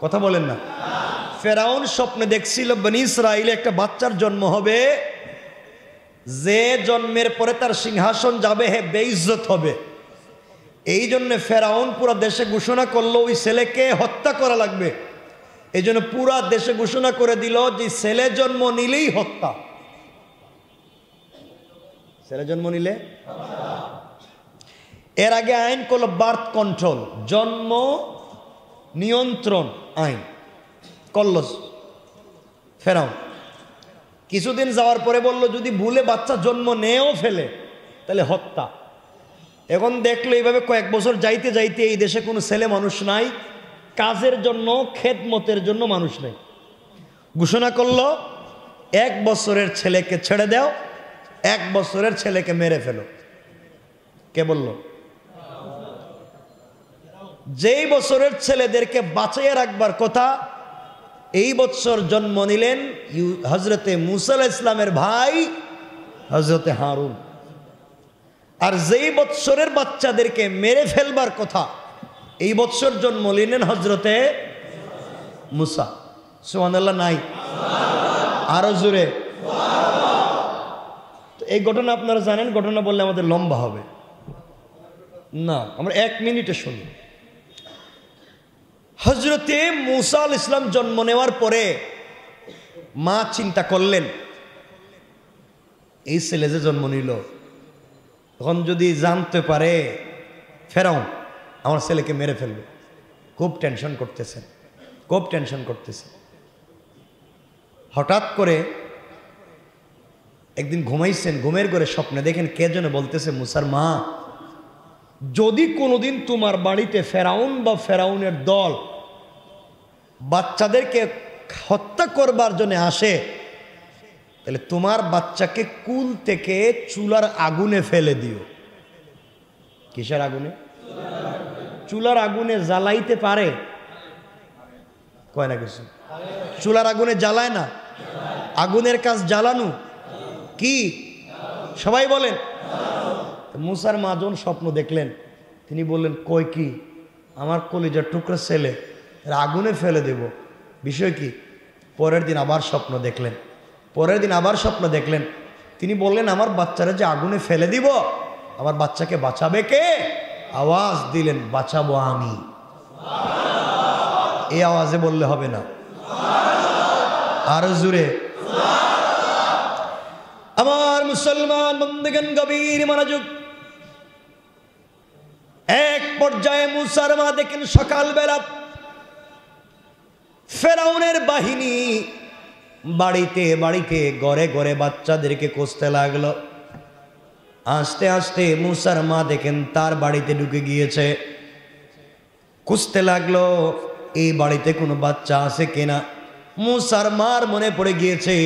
কথা বলেন না। ফেরাউন স্বপ্নে দেখছিল, বনি ইসরাইলে একটা বাচ্চার জন্ম হবে। যে জন্মের পরে তার সিংহাসন যাবে, হে বেইজ্জত হবে। এই জন্য ফেরাউন পুরো দেশে ঘোষণা করল, ওই ছেলেকে হত্যা করা লাগবে। এই জন্য পুরা দেশে ঘোষণা করে দিল যে, ছেলে জন্ম নিলেই হত্যা। ছেলে জন্ম নিলে? এর আগে আইন করল বার্থ কন্ট্রোল, জন্ম নিয়ন্ত্রণ আইন করল ফেরাউন। কিছুদিন যাওয়ার পরে বলল, যদি ভুলে বাচ্চা জন্ম নেও ফেলে, তাহলে হত্যা। এখন দেখল এইভাবে কয়েক বছর যাইতে যাইতে এই দেশে কোনো ছেলে মানুষ নাই, কাজের জন্য, খেদমতের জন্য মানুষ নেই। ঘোষণা করল, এক বছরের ছেলেকে ছেড়ে দাও, এক বছরের ছেলেকে মেরে ফেলো। কে বলল? যেই বছরের ছেলেদেরকে বাঁচাইয়ে রাখবার কথা, এই বছর জন্ম নিলেন হজরতে মুসাল ইসলামের ভাই হজরতে হারুন। যেই বৎসরের বাচ্চাদেরকে মেরে ফেলবার কথা, এই বৎসর জন্ম নিলেন হজরতে মুসা। সুহানাল্লাহ নাই। আরও জোরে। এই ঘটনা আপনারা জানেন, ঘটনা বললে আমাদের লম্বা হবে। না, আমরা এক মিনিটে শুনি। হজরতে মুসা আল ইসলাম জন্ম নেওয়ার পরে মা চিন্তা করলেন, এই ছেলে যে জন্ম নিল তখন যদি জানতে পারে ফেরাও আমার ছেলেকে মেরে ফেলবে। খুব টেনশন করতেছেন খুব টেনশন করতেছেন হঠাৎ করে একদিন ঘুমাইছেন, ঘুমের করে স্বপ্নে দেখেন কে যেন বলতেছে, মুসার মা, যদি কোনোদিন তোমার বাড়িতে ফেরাউন বা ফেরাউনের দল বাচ্চাদেরকে হত্যা করবার জন্য আসে তাহলে তোমার বাচ্চাকে কুল থেকে চুলার আগুনে ফেলে দিও। কিসের আগুনে? চুলার আগুনে জ্বালাইতে পারে। কয় না কিছু? চুলার আগুনে জ্বালায় না? আগুনের কাজ জ্বালানো। কি? সবাই বলেন। মুসার মাজন স্বপ্ন দেখলেন। তিনি বললেন, কই কি? আমার কলিজার টুকরো ছেলে আগুনে ফেলে দেব। বিষয় কি? পরের দিন আবার স্বপ্ন দেখলেন। পরের দিন আবার স্বপ্ন দেখলেন। তিনি বললেন, আমার বাচ্চারা যে আগুনে ফেলে দিব, আমার বাচ্চাকে বাঁচাবে কে? আওয়াজ দিলেন, বাঁচাবো আমি। এই আওয়াজে বললে হবে না। আরও জুড়ে আমার মুসলমান বন্ধুগণ গভীর মনোযোগ। এক পর্যায়ে মুসার মা দেখেন, সকালবেলা ফেরাউনের বাহিনী বাড়িতে বাড়িতে ঘরে ঘরে বাচ্চাদেরকে কষতে লাগল। আস্তে আস্তে মুসার মা দেখেন তার বাড়িতে ঢুকে গিয়েছে। খুঁজতে লাগল, এই বাড়িতে কোনো বাচ্চা আছে কিনা? মুসার মার মনে পড়ে গিয়েছে,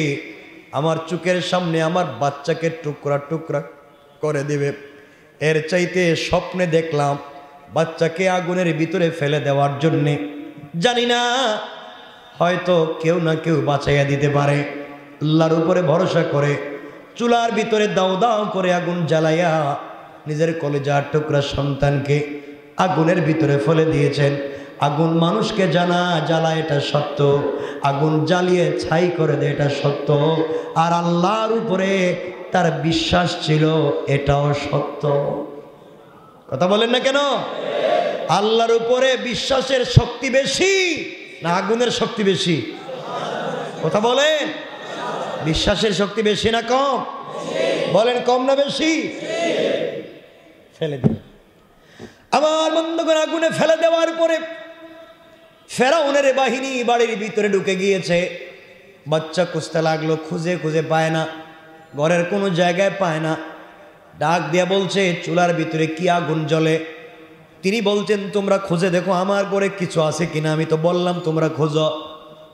আমার চোখের সামনে আমার বাচ্চাকে টুকরা টুকরা করে দেবে। এর চাইতে স্বপ্নে দেখলাম বাচ্চাকে আগুনের ভিতরে ফেলে দেওয়ার জন্যে। জানি না হয়তো কেউ না কেউ বাঁচাইয়া দিতে পারে। আল্লাহর উপরে ভরসা করে, চুলার ভিতরে দাও দাও করে আগুন জ্বালাইয়া নিজের কলেজার টুকরা সন্তানকে আগুনের ভিতরে ফেলে দিয়েছেন। আগুন মানুষকে জানা, জ্বালা এটা সত্য। আগুন জ্বালিয়ে ছাই করে দেয় এটা সত্য। আর আল্লাহর উপরে তার বিশ্বাস ছিল, এটাও সত্য। কথা বলেন না কেন? আল্লাহর উপরে বিশ্বাসের শক্তি বেশি। না, আগুনের শক্তি বেশি। কথা বলেন? বিশ্বাসের শক্তি বেশি না কম? বলেন, কম না বেশি? ফেলে দিন আমার বন্ধুগণ, আগুনে ফেলে দেওয়ার পরে ফেরাউনের বাহিনী বাড়ির ভিতরে ঢুকে গিয়েছে। বাচ্চা খুঁজতে লাগল, খুঁজে খুঁজে পায় না। ঘরের কোনো জায়গায় পায় না। ডাক দিয়া বলছে, চুলার ভিতরে কি আগুন জ্বলে? তিনি বলছেন, তোমরা খুঁজে দেখো আমার ঘরে কিছু আছে কিনা। আমি তো বললাম, তোমরা খোঁজো।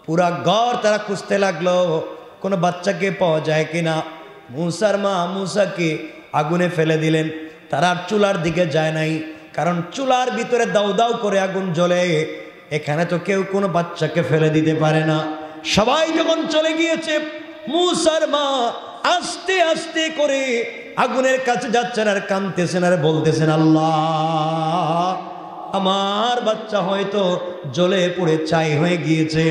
পুরা ঘর তারা খুঁজতে লাগল, কোনো বাচ্চাকে পাওয়া যায় কিনা? মুসার মা মুসাকে আগুনে ফেলে দিলেন। তারা আর চুলার দিকে যায় নাই, কারণ চুলার ভিতরে দাউ দাউ করে আগুন জ্বলে। এখানে তো কেউ কোনো বাচ্চাকে ফেলে দিতে পারে না। সবাই যখন চলে গিয়েছে, মুসার মা আস্তে আস্তে করে আগুনের কাছে যাচ্ছেন আর কানতেছেন আর বলতেছেন, আল্লাহ, আমার বাচ্চা হয়তো জ্বলে পড়ে চাই হয়ে গিয়েছে।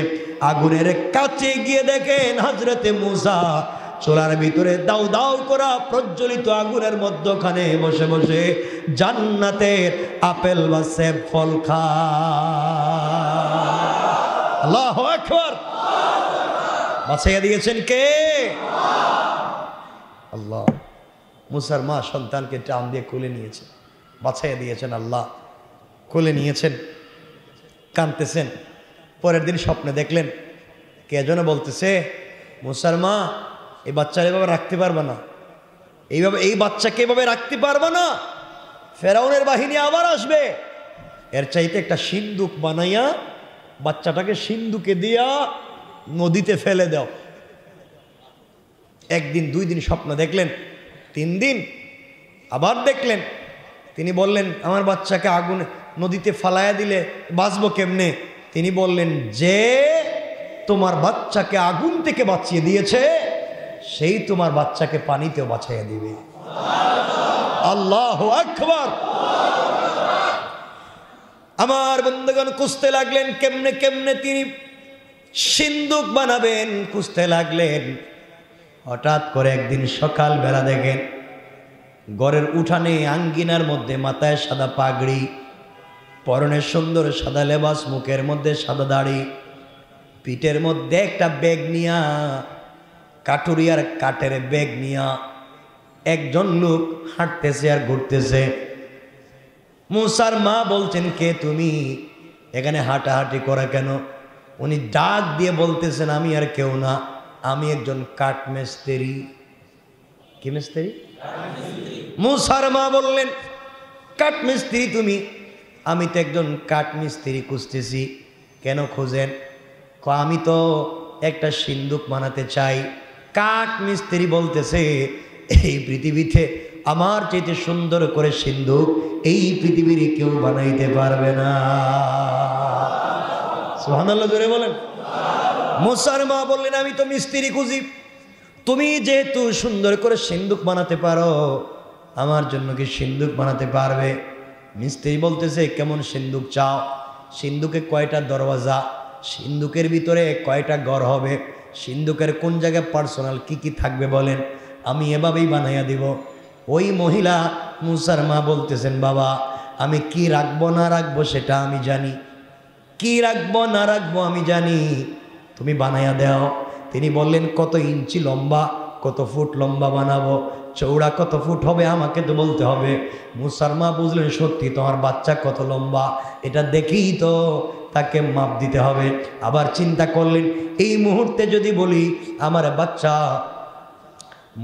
আগুনের কাছে গিয়ে দেখেন হজরতে মুসা চোলার ভিতরে দাউ দাউ করা প্রজ্বলিত আগুনের মধ্যখানে বসে বসে জান্নাতের আপেল বা সেব ফল খা আল্লাহ বাছাইয়া দিয়েছেন কে? আল্লাহ। মুসার মা সন্তানকে টান দিয়ে কোলে নিয়েছে, বাছাইয়া দিয়েছেন আল্লাহ। কোলে নিয়েছেন কানতেছেন পরের দিন স্বপ্নে দেখলেন, কে যেন বলতেছে, মুসার মা, এই বাচ্চা এভাবে রাখতে পারবে না। এইভাবে, এই বাচ্চাকে এভাবে রাখতে পারবে না। ফেরাউনের বাহিনী আবার আসবে। এর চাইতে একটা সিন্দুক বানাইয়া, বাচ্চাটাকে সিন্ধুকে দিয়া নদীতে ফেলে দাও। একদিন, দুই দিন স্বপ্ন দেখলেন তিন দিন আবার দেখলেন। তিনি বললেন, আমার বাচ্চাকে আগুন, নদীতে ফালাইয়া দিলে বাঁচবো কেমনে? তিনি বললেন, যে তোমার বাচ্চাকে আগুন থেকে বাঁচিয়ে দিয়েছে, সেই তোমার বাচ্চাকে পানিতেও বাঁচাইয়া দিবে। আল্লাহ আকবার। আমার বন্ধুগণ কুস্তে লাগলেন কেমনে কেমনে তিনি সিন্দুক বানাবেন কুস্তে লাগলেন। হঠাৎ করে একদিন সকাল বেলা দেখেন গড়ের উঠানে আঙ্গিনার মধ্যে মাথায় সাদা পাগড়ি পরনের সুন্দর সাদা লেবাস, মুখের মধ্যে সাদা দাড়ি, পিঠের মধ্যে একটা ব্যাগ নিয়া কাটুরিয়ার কাঠের ব্যাগ নিয়া একজন লোক হাঁটতেছে আর ঘুরতেছে। মুসার মা বলছেন, কে তুমি? এখানে হাঁটাহাঁটি করা কেন? উনি ডাক দিয়ে বলতেছেন, আমি আর কেউ না। আমি একজন কাঠ মিস্ত্রি কি মিস্ত্রি? মুসার মা বললেন কাঠ মিস্ত্রি তুমি। আমি তো একজন কাঠ মিস্ত্রি খুঁজতেছি, কেন খোঁজেন? আমি তো একটা সিন্দুক বানাতে চাই। কাঠ মিস্ত্রি বলতেছে, এই পৃথিবীতে আমার চাইতে সুন্দর করে সিন্ধুক এই পৃথিবীর কেউ বানাইতে পারবে না। সুবহানাল্লাহ, জোরে বলেন। মুসার মা বললেন, আমি তো মিস্ত্রি খুঁজি। তুমি যেহেতু সুন্দর করে সিন্দুক বানাতে পারো, আমার জন্য কি সিন্দুক বানাতে পারবে? মিস্ত্রি বলতেছে, কেমন সিন্দুক চাও? সিন্দুকে কয়টা দরওয়াজা? সিন্দুকের ভিতরে কয়টা ঘর হবে? সিন্দুকের কোন জায়গায় পার্সোনাল কি কি থাকবে বলেন? আমি এভাবেই বানাইয়া দিব। ওই মহিলা মুসার মা বলতেছেন, বাবা, আমি কি রাখব না রাখব সেটা আমি জানি। কি রাখব না রাখব আমি জানি। তুমি বানাইয়া দাও। তিনি বললেন, কত ইঞ্চি লম্বা, কত ফুট লম্বা বানাবো? চৌড়া কত ফুট হবে আমাকে তো বলতে হবে। মুসারমা বুঝলেন, সত্যি তোমার বাচ্চা কত লম্বা, এটা দেখেই তো তাকে মাপ দিতে হবে। আবার চিন্তা করলেন, এই মুহূর্তে যদি বলি, আমার বাচ্চা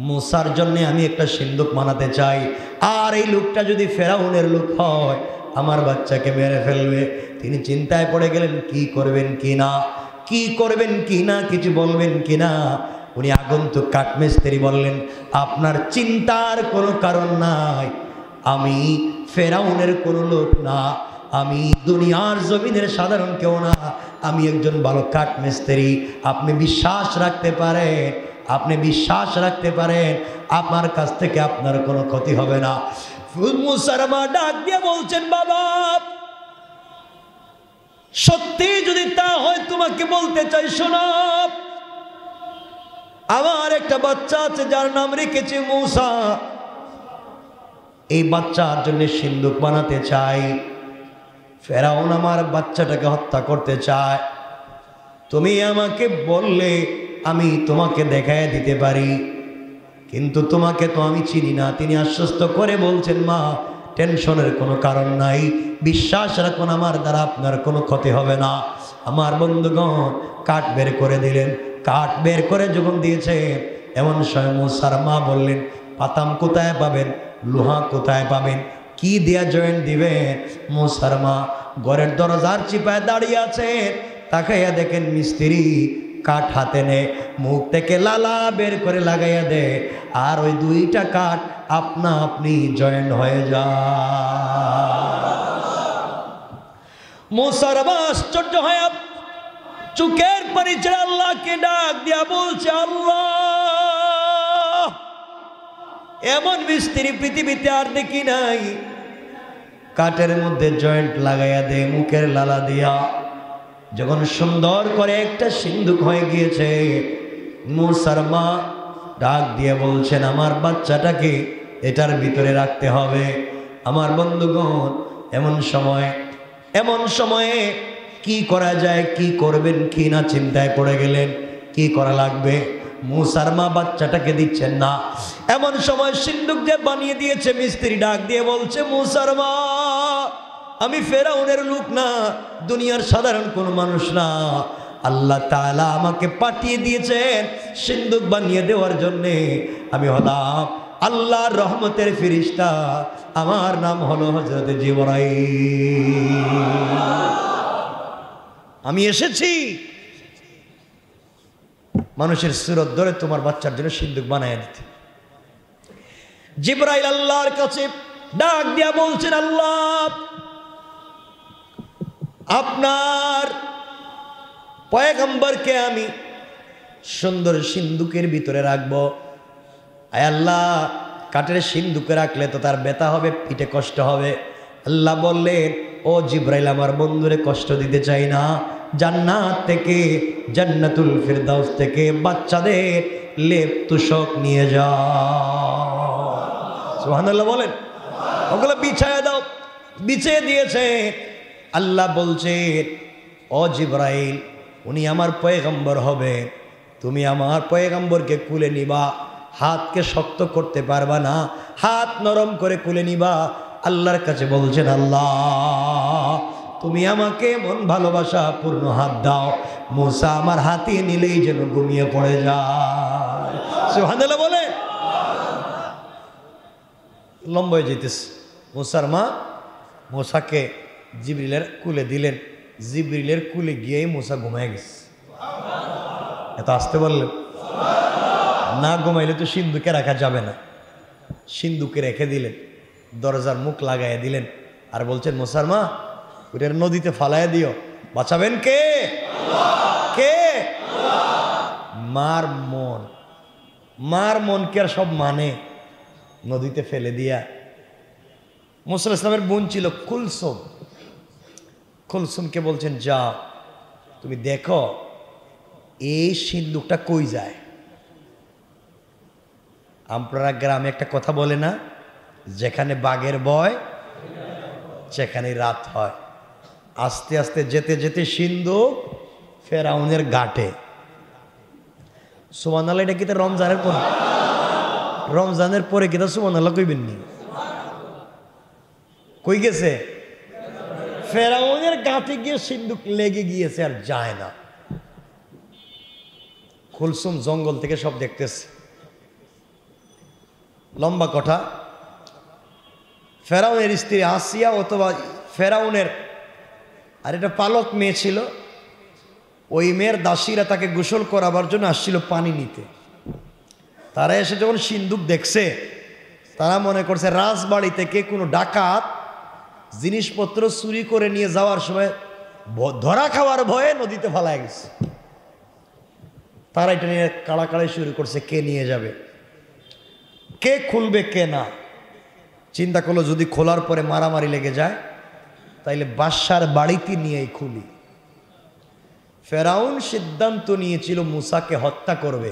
মুসার জন্য আমি একটা সিন্দুক বানাতে চাই, আর এই লোকটা যদি ফেরাউনের লোক হয়, আমার বাচ্চাকে মেরে ফেলবে। তিনি চিন্তায় পড়ে গেলেন, কি করবেন কি না? কি করবেন কি না, কিছু বলবেন কি না? উনি আগন্তুক কাঠমিস্ত্রি বললেন, আপনার চিন্তার কোনো কারণ নাই। আমি ফেরাউনের কোনো লোক না। আমি দুনিয়ার জমিনের সাধারণ কেউ না। আমি একজন ভালো কাঠমিস্ত্রি। আপনি বিশ্বাস রাখতে পারেন, আপনি বিশ্বাস রাখতে পারেন, আপনার কাছ থেকে আপনার কোনো ক্ষতি হবে না। মুসারমা ডাক দিয়ে বলছেন, বাবা সত্যি যদি তা হয়, তোমাকে বলতে চাই, শোনা। আমার একটা বাচ্চা আছে, যার নাম রেখেছে মূসা। এই বাচ্চার জন্য সিন্দুক বানাতে চাই। ফেরাউন আমার বাচ্চাটাকে হত্যা করতে চায়। তুমি আমাকে বললে, আমি তোমাকে দেখায় দিতে পারি। কিন্তু তোমাকে তো আমি চিনি না। তিনি আশ্বস্ত করে বলছেন, মা টেনশনের কোনো কারণ নাই। বিশ্বাস রাখুন, আমার দ্বারা আপনার কোনো ক্ষতি হবে না। আমার বন্ধুগণ, কাঠ বের করে দিলেন। কাঠ বের করে যখন দিয়েছে এমন স্বয়ং মুসার মা বললেন, পাতাম কোথায় পাবেন? লোহা কোথায় পাবেন? কি দেয়া জয়েন্ট দিবেন? মুসার মা ঘরের দরজার চিপায় দাঁড়িয়ে আছেন। তাকাইয়া দেখেন মিস্ত্রি কাঠ হাতে নে, মুখ থেকে লালা বের করে লাগাইয়া দে। আর ওই দুইটা কাঠ আপনা আপনি জয়েন্ট হয়ে যায় মোসারবা আশ্চর্য হয়ে চুকের পরিচয় আল্লাহকে ডাক দিয়া বলছে, আল্লাহ! এমন মিস্ত্রি পৃথিবীতে আর দেখি নাই। কাঠের মধ্যে জয়েন্ট লাগাইয়া দে, মুখের লালা দিয়া। যখন সুন্দর করে একটা সিন্ধুক হয়ে গিয়েছে, মুসার মা ডাক দিয়ে বলছেন, আমার বাচ্চাটাকে এটার ভিতরে রাখতে হবে। আমার বন্ধুগণ, এমন সময়, এমন সময়ে কি করা যায়, কি করবেন, কি না চিন্তায় পড়ে গেলেন, কি করা লাগবে? মুসার মা বাচ্চাটাকে দিচ্ছেন না। এমন সময় সিন্ধুক যে বানিয়ে দিয়েছে, মিস্ত্রি ডাক দিয়ে বলছে, মুসার মা আমি ফেরাউনের লোক না, দুনিয়ার সাধারণ কোনো মানুষ না। আল্লাহ তালা আমাকে পাঠিয়ে দিয়েছেন সিন্ধুক বানিয়ে দেওয়ার জন্যে। আমি হলাম আল্লাহর রহমতের ফিরিস্তা। আমার নাম হলো হজরত জীবরাই আমি এসেছি। মানুষের সুরত ধরে তোমার বাচ্চার জন্য সিন্ধুক বানায় দিতে। জিব্রাইল আল্লাহর কাছে ডাক দিয়া বলছেন, আল্লাহ আপনার পয়গম্বরকে আমি সুন্দর সিন্ধুকের ভিতরে রাখব। আয় আল্লাহ, কাঠের সিন্ধুকে রাখলে তো তার ব্যথা হবে, পিঠে কষ্ট হবে। আল্লাহ বললেন, ও জিব্রাইল, আমার বন্ধুরে কষ্ট দিতে চাই না। জান্নাত থেকে, জান্নাতুল ফিরদাউস থেকে বাচ্চাদের লেপ তুষক নিয়ে যাও সুবহানাল্লাহ বলেন। ওগুলো বিছায় দাও। বিছিয়ে দিয়েছে। আল্লাহ বলছে, ও জিব্রাইল, উনি আমার পয়গম্বর হবে। তুমি আমার পয়গম্বরকে কুলে নিবা, হাতকে শক্ত করতে পারবা না, হাত নরম করে কুলে নিবা। আল্লাহর কাছে বলছেন, আল্লাহ, তুমি আমাকে মন ভালোবাসা, পূর্ণ হাত দাও। মুসা আমার হাতে নিলেই যেন ঘুমিয়ে পড়ে যায়। বলে। লম্বা হয়ে যেতেছে। মুসার মা মোসাকে জিবরিলের কুলে দিলেন। জিবরিলের কুলে গিয়েই মোসা ঘুমায় গেছে। এত আসতে বললেন? না ঘুমাইলে তো সিন্ধুকে রাখা যাবে না। সিন্ধুকে রেখে দিলেন, দরজার মুখ লাগাইয়া দিলেন আর বলছেন, মোসার মা ওটার নদীতে ফালাইয়া দিও। বাঁচাবেন কে? কে? মার মন। মার মনকে আর সব মানে। নদীতে ফেলে দিয়া মুসল ইসলামের বোন ছিল কুলসুম। কুলসুমকে বলছেন, যা, তুমি দেখো, এই সিন্ধুকটা কই যায়? আপনারা গ্রামে একটা কথা বলে না, যেখানে বাঘের বয়, সেখানে রাত হয়। আস্তে আস্তে যেতে যেতে সিন্ধুক ফেরাউনের ঘাটে। সুমান আল্লাহ এটা কি তো রমজানের পর? রমজানের পরে কি তো সুমান আল্লাহ কইবেন নি? কই গেছে? ফেরাউনের গাঁটে গিয়ে সিন্ধুক লেগে গিয়েছে আর যায় না। খুলসুম জঙ্গল থেকে সব দেখতেছে। লম্বা কথা, ফেরাউনের স্ত্রী আসিয়া অথবা ফেরাউনের, আর এটা পালক মেয়ে ছিল, ওই মেয়ের দাসীরা তাকে গোসল করাবার জন্য আসছিল পানি নিতে। তারা এসে যখন সিন্দুক দেখছে, তারা মনে করছে রাজবাড়ি থেকে কোনো ডাকাত জিনিসপত্র চুরি করে নিয়ে যাওয়ার সময় ধরা খাওয়ার ভয়ে নদীতে ফালায় গেছে। তারা এটা নিয়ে কাড়াকাড়ি শুরু করছে, কে নিয়ে যাবে? কে খুলবে, কে না? চিন্তা করল যদি খোলার পরে মারামারি লেগে যায়, তাইলে বাদশার বাড়িতে নিয়েই খুলি। ফেরাউন সিদ্ধান্ত নিয়েছিল মুসাকে হত্যা করবে।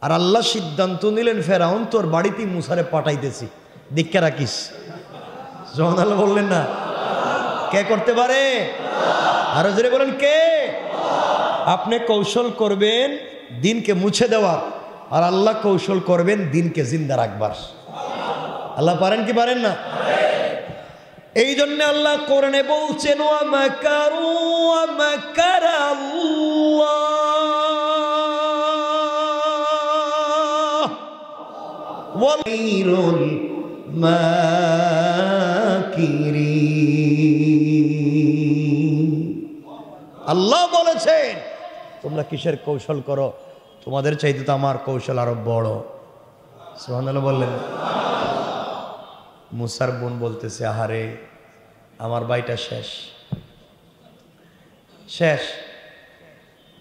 আর আল্লাহ সিদ্ধান্ত নিলেন, ফেরাউন তোর বাড়িতেই মুসারে পাঠাইতেছি। দীক্ষা রাখিস। যখন আল্লাহ বললেন না। কে করতে পারে? আরও জোরে বলেন, কে? আপনি কৌশল করবেন, দিনকে মুছে দেওয়ার। আর আল্লাহ কৌশল করবেন, দিনকে জিন্দা রাখবার। আল্লাহ পারেন কি পারেন না? এই জন্য আল্লাহ কোরআনে বলছেন ওয়া মাকারু আল্লাহ বলেছেন, তোমরা কিসের কৌশল করো? তোমাদের চাইতে তো আমার কৌশল আরও বড়। সুবহানাল্লাহ বললেন, মুসার বোন বলতেছে, আহারে, আমার বাড়িটা শেষ। শেষ।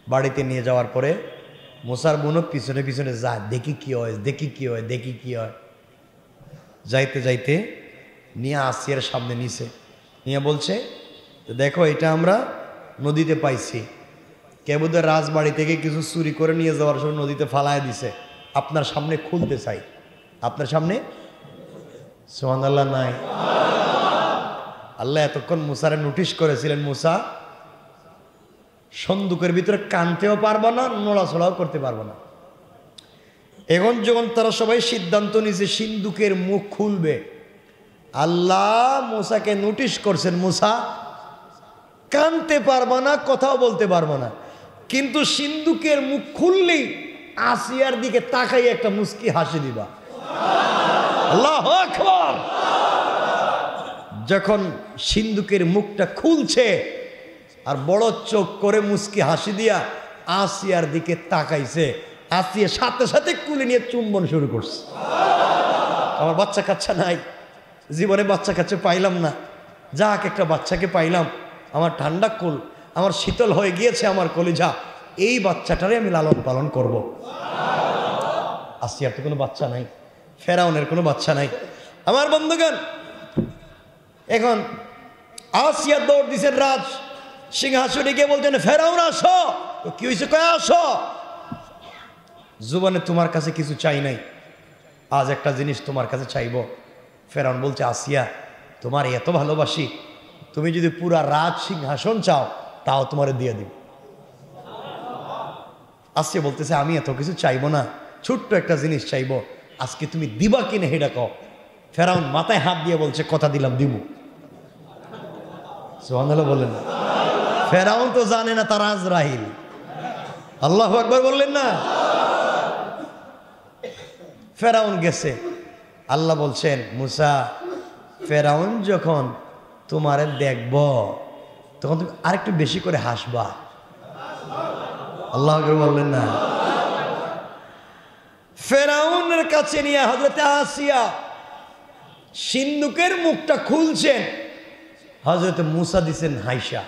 বাড়িতে নিয়ে যাওয়ার পরে মুসার বোনও পিছনে পিছনে যায়, দেখি কি হয়, দেখি কি হয়, দেখি কি হয়। যাইতে যাইতে নিয়ে আসিয়ার সামনে নিছে। নিয়ে বলছে "তো দেখো, এটা আমরা নদীতে পাইছি। কেবুদের রাজবাড়ি থেকে কিছু চুরি করে নিয়ে যাওয়ার সময় নদীতে ফালায় দিছে। আপনার সামনে খুলতে চাই। আপনার সামনে? সোহান আল্লাহ নাই। আল্লাহ এতক্ষণ মুসারে নোটিশ করেছিলেন, মুসা, সন্দুকের ভিতরে কানতেও পারব না, নড়াচড়াও করতে পারব না। এখন যখন তারা সবাই সিদ্ধান্ত নিয়েছে, সিন্দুকের মুখ খুলবে। আল্লাহ মুসাকে নোটিশ করছেন, মুসা, কানতে পারব না, কথাও বলতে পারব না। কিন্তু সিন্দুকের মুখ খুললেই আসিয়ার দিকে তাকাই একটা মুস্কি হাসি দিবা। আল্লাহ যখন সিন্ধুকের মুখটা খুলছে আর বড় চোখ করে মুস্কি হাসি দিয়া আসিয়ার দিকে তাকাইছে, আসিয়া সাথে সাথে কুলে নিয়ে চুম্বন শুরু করছে। আমার বাচ্চা কাচ্চা নাই। জীবনে বাচ্চা কাচ্চা পাইলাম না। যাক, একটা বাচ্চাকে পাইলাম। আমার ঠান্ডা কুল, আমার শীতল হয়ে গিয়েছে আমার কলিজা। এই বাচ্চাটারে আমি লালন পালন করব। আসিয়ার তো কোনো বাচ্চা নাই, ফেরাউনের কোনো বাচ্চা নাই। আমার বন্ধুগণ, এখন আসিয়া দৌড় দিছেন রাজ। সিংহাসনে গিয়ে বলছেন, ফেরাউন, আসো। কি হয়েছে কয়ে, আসো। জুবানে তোমার কাছে কিছু চাই নাই। আজ একটা জিনিস তোমার কাছে চাইব। ফেরাউন বলছে, আসিয়া, তোমার এত ভালোবাসি, তুমি যদি পুরা রাজ সিংহাসন চাও, তাও তোমারে দিয়ে দিব। আসিয়া বলতেছে, আমি এত কিছু চাইব না, ছোট্ট একটা জিনিস চাইব, আজকে তুমি দিবা কিনে হেডা কও। ফেরাউন মাথায় হাত দিয়ে বলছে, কথা দিলাম দিব সোহানাল্লাহ বললেন, ফেরাউন তো জানে না তার আজরাহিল আল্লাহ একবার বললেন না। ফেরাউন গেছে আল্লাহ বলছেন, মুসা, ফেরাউন যখন তোমারে দেখব, তখন তুমি আরেকটু বেশি করে হাসবা। আল্লাহ বললেন, না। ফেরাউনের কাছে নিয়ে হজরতে আসিয়া সিন্ধুকের মুখটা খুলছেন হজরত মুসা দিছেন হাইসা।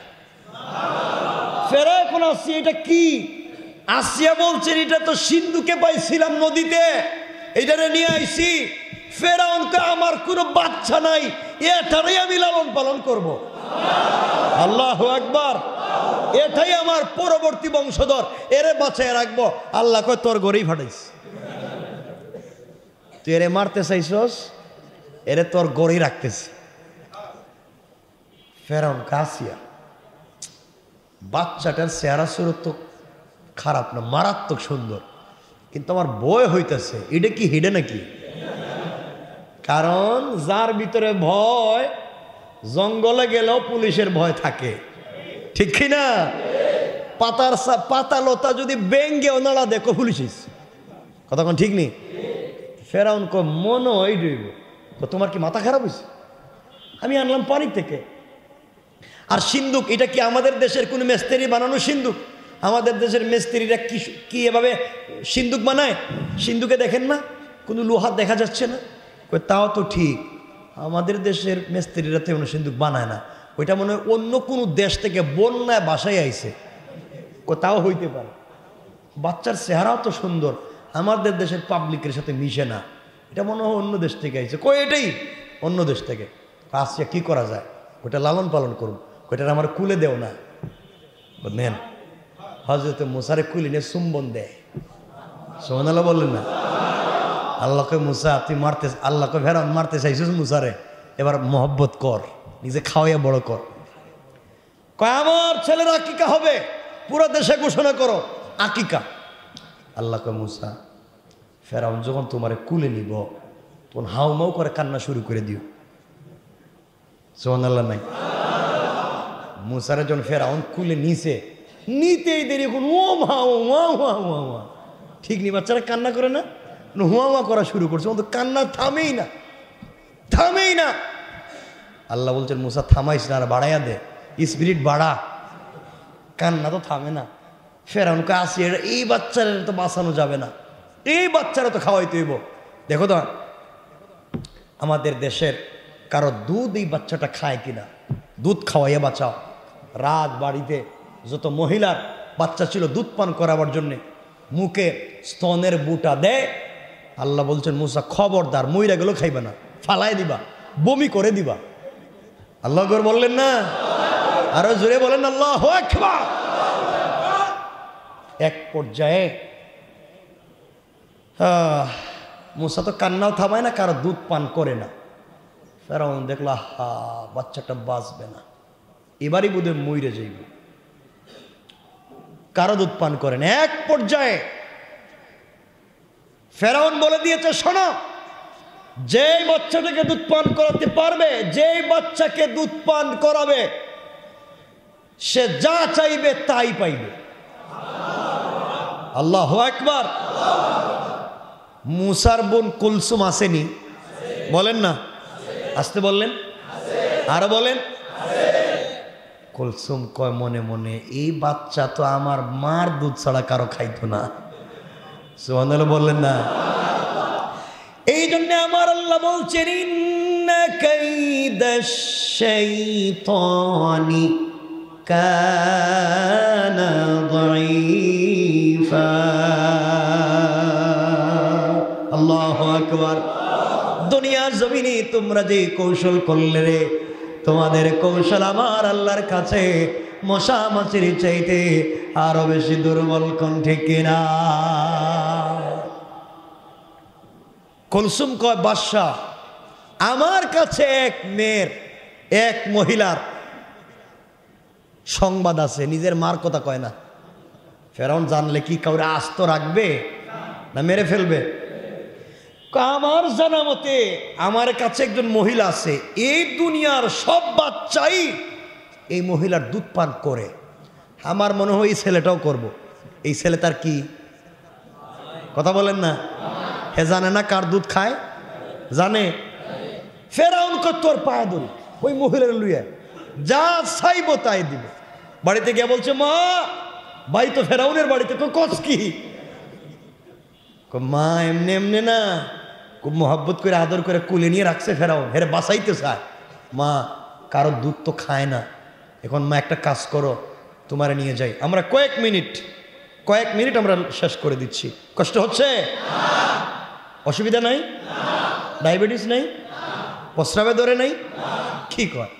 ফেরা এখন আসছি, এটা কি? আসিয়া বলছেন, এটা তো সিন্ধুকে পাইছিলাম নদীতে, এটারে নিয়ে আইছি। ফেরাউনকে আমার কোনো বাচ্চা নাই, এটারই আমি লালন পালন করব। আল্লাহ একবার এটাই আমার পরবর্তী বংশধর, এরে বাঁচায় রাখব। আল্লাহ কয়, তোর গড়েই ফাটাইস তুই এরে মারতে চাইছস, এরে তোর গড়েই রাখতেছি ফেরাউন কাসিয়া, বাচ্চাটার চেহারা সুরত তো খারাপ না, মারাত্মক সুন্দর। কিন্তু আমার বয় হইতেছে, এটা কি হেডে নাকি? কারণ যার ভিতরে ভয়, জঙ্গলে গেলেও পুলিশের ভয় থাকে। ঠিক কি না পাতার পাতা লতা যদি বেঙ্গে ওনারা দেখো, পুলিশ। কথা ঠিক নেই ফেরাউন কো মন ওই ডুইব তোমার কি মাথা খারাপ হয়েছে আমি আনলাম পানি থেকে। আর সিন্দুক এটা কি আমাদের দেশের কোনো মেস্তেরি বানানো সিন্দুক আমাদের দেশের মেস্ত্রিরা কি কি এভাবে সিন্দুক বানায়? সিন্দুকে দেখেন না? কোনো লোহা দেখা যাচ্ছে না? কই, তাও তো ঠিক। আমাদের দেশের মিস্ত্রিরা তো সিন্দুক বানায় না। ওইটা মনে হয় অন্য কোনো দেশ থেকে বন্যায় বাসায় আইছে। কোথাও হইতে পারে। বাচ্চার চেহারাও তো সুন্দর। আমাদের দেশের পাবলিকের সাথে মিশে না। এটা মনে হয় অন্য দেশ থেকে আইছে। কই, এটাই অন্য দেশ থেকে। আসছে কি করা যায়? ওটা লালন পালন করুন। ওইটার আমার কুলে দেও না। নেন। হজরত মুসারে কুলি নিয়ে চুম্বন দেয়। সোহানাল্লাহ বললেন না? আল্লাহকে মুসা, তুই মারতে, আল্লাহকে ভেরান মারতে চাইছিস মুসারে, এবার মহব্বত কর, নিজে খাওয়াইয়া বড় কর। কয়, আমার ছেলের আকিকা হবে, পুরো দেশে ঘোষণা করো, আকিকা। আল্লাহকে মুসা, ফেরাউন, যখন তোমারে কুলে নিব, তখন হাউ মাউ করে কান্না শুরু করে দিও। সোহান আল্লাহ নাই। মুসারে যখন ফেরাউন কুলে নিছে, নিতেই দেরি এখন ও মা ও মা ঠিক নি বাচ্চারা কান্না করে না? হুয়া করা শুরু করছে। ও তো কান্না থামেই না থামেই না। আল্লাহ বলছেন, মুসা, থামাইস না আর বাড়াইয়া দে। স্পিরিট বাড়া। কান্না তো থামে না। ফেরাউনকে আসি এই বাচ্চারা তো বাঁচানো যাবে না। এই বাচ্চারা তো খাওয়াইতে হইব। দেখো তো, আমাদের দেশের কারও দুধ এই বাচ্চাটা খায় কিনা, দুধ খাওয়াইয়া বাঁচাও। রাত বাড়িতে যত মহিলার বাচ্চা ছিল দুধ পান করাবার জন্যে, মুখে স্তনের বুটা দেয় আল্লাহ বলছেন, মুসা, খবরদার মহিলা গেলো খাইবে না। ফালাই দিবা, বমি করে দিবা। আল্লাহ করে বললেন, না। আরও জোরে বলেন, আল্লাহ। এক পর্যায়ে মুসা তো কান্নাও থামায় না, কারও দুধ পান করে না। ফেরাউন দেখলা হা বাচ্চাটা বাঁচবে না। এবারই বোধহয় মইরে যাইব। কারও দুধ পান করেন এক পর্যায়ে ফেরাউন বলে দিয়েছে, শোনো, যেই বাচ্চাটাকে দুধ পান করাতে পারবে, যেই বাচ্চাকে দুধ পান করাবে, সে যা চাইবে তাই পাইবে। আল্লাহ একবার মুসার বোন কুলসুম আসেনি। বলেন না। আসতে বললেন? আরও বলেন? কুলসুম কয়, মনে মনে, এই বাচ্চা তো আমার মার দুধ ছাড়া কারও খাইতো না। সোহান বললেন না। এই জন্য আমার আল্লাহ বলছেন আকবার দুনিয়ার জমিনে তোমরা যে কৌশল করলে রে তোমাদের কৌশল আমার আল্লাহর কাছে মশা মাছির চাইতে আরও বেশি দুর্বল কোন ঠিক কিনা কলসুম কয়, বাদশাহ, আমার কাছে এক মেয়ের, এক মহিলার সংবাদ আছে। নিজের মার কথা কয় না। ফেরাউন জানলে কি কাউরে আস্ত রাখবে না মেরে ফেলবে? আমার জানা মতে আমার কাছে একজন মহিলা আছে। এই দুনিয়ার সব বাচ্চাই এই মহিলার দুধ পান করে। আমার মনে হয় এই ছেলেটাও করব। এই ছেলে তার কি? কথা বলেন না? হে জানে না কার দুধ খায়? জানে? ফেরাউন তোর পায়ে ধরি ওই মহিলার লুয়ে যা চাইব তাই দিব। বাড়িতে গিয়ে বলছে, মা, ভাই তো ফেরাউনের বাড়িতে, কই কস কি? মা, এমনি এমনি না। খুব মহব্বত করে আদর করে কুলে নিয়ে রাখছে ফেরাউন। হেরে বাসাইতে চায়। মা, কারও দুধ তো খায় না। এখন মা, একটা কাজ করো, তোমারে নিয়ে যাই। আমরা কয়েক মিনিট কয়েক মিনিট আমরা শেষ করে দিচ্ছি। কষ্ট হচ্ছে? অসুবিধা নাই? ডায়াবেটিস নাই? প্রস্রাবে ধরে নাই? কি কয়?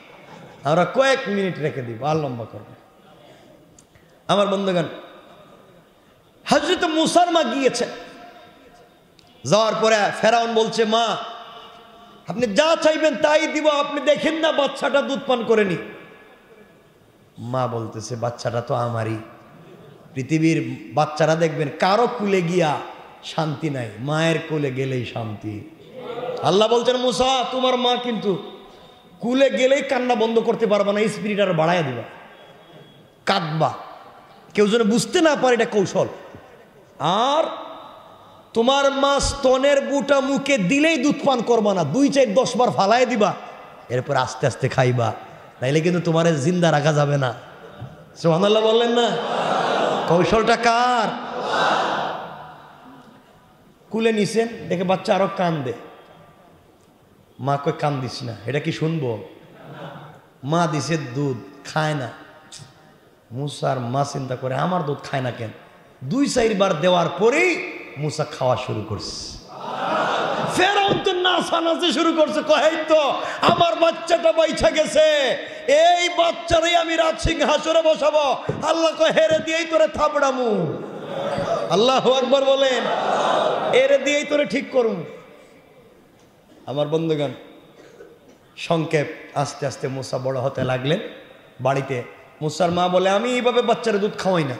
আমরা কয়েক মিনিট রেখে দিব, আর লম্বা করব আমার বন্ধুগণ হজরত মুসার মা গিয়েছে। যাওয়ার পরে ফেরাউন বলছে, মা, আপনি যা চাইবেন তাই দিব, আপনি দেখেন না বাচ্চাটা দুধ পান করেনি? মা বলতেছে, বাচ্চাটা তো আমারই। পৃথিবীর বাচ্চারা দেখবেন কারও কুলে গিয়া শান্তি নাই, মায়ের কোলে গেলেই শান্তি। আল্লাহ বলছেন, মুসা, তোমার মা কিন্তু কুলে গেলেই কান্না বন্ধ করতে পারবা না স্পিরিট আর বাড়াইয়া দিবা। কাঁদবা। কেউ যেন বুঝতে না পারে এটা কৌশল। আর তোমার মা স্তনের বুটা মুখে দিলেই দুধ পান করবা না, দুই চার দশ বার ফালাই দিবা, এরপর আস্তে আস্তে খাইবা। তাইলে কিন্তু তোমার জিন্দা রাখা যাবে না। সোহানাল্লাহ বললেন না? কৌশলটা কার? কুলে নিছেন, দেখে বাচ্চা আরও কান্দে। মা কই কান দিস না, এটা কি শুনব? মা দিছে দুধ, খায় না। মুসার মা চিন্তা করে, আমার দুধ খায় না কেন? দুই চারবার দেওয়ার পরেই মুসা খাওয়া শুরু করছে। তো শুরু করছে কহেই তো, আমার বাচ্চাটা বাইছা গেছে। এই বাচ্চারই আমি রাজ সিংহাসনে বসাবো। আল্লাহ কয়, হেরে দিয়েই তোরে থাবড়ামু আল্লাহ একবার বলেন, এরে দিয়েই তোরে ঠিক করুন আমার বন্ধুগান সংক্ষেপ, আস্তে আস্তে মুসা বড় হতে লাগলেন বাড়িতে। মুসার মা বলে, আমি এইভাবে বাচ্চার দুধ খাওয়াই না।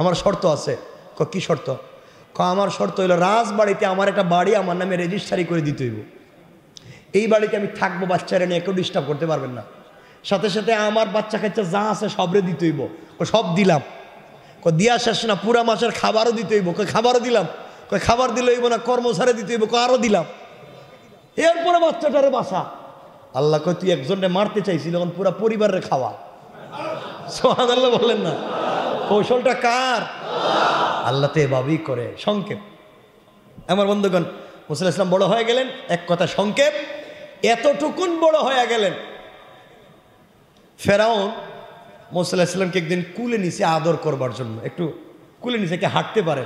আমার শর্ত আছে। ক, কি শর্ত? ক, আমার শর্ত হইল রাজবাড়িতে আমার একটা বাড়ি আমার নামে রেজিস্ট্রারি করে দিতে হইব। এই বাড়িতে আমি থাকব, বাচ্চারা নিয়ে কেউ ডিস্টার্ব করতে পারবেন না। সাথে সাথে আমার বাচ্চা কাচ্চা যা আছে সবরে দিতে হইব। ও সব দিলাম। ক দিয়া শেষ না, পুরা মাসের খাবারও দিতে হইব। কই খাবারও দিলাম। কই খাবার দিলে হইব না, কর্মচারে দিতে হইব। কই আরও দিলাম। এরপরে বাচ্চাটারে বাসা আল্লাহ কই তুই একজনকে মারতে চাইছিল এখন পুরা পরিবারের খাওয়া। সোহান আল্লাহ বললেন না। কৌশলটা কার? আল্লাহ তো এভাবেই করে। সংক্ষেপ। আমার বন্ধুগণ মুসুল ইসলাম বড় হয়ে গেলেন। এক কথা সংক্ষেপ। এতটুকুন বড় হয়ে গেলেন। ফেরাউন মুসুল ইসলামকে একদিন কুলে নিচে আদর করবার জন্য, একটু কুলে নিচে কে হাঁটতে পারে।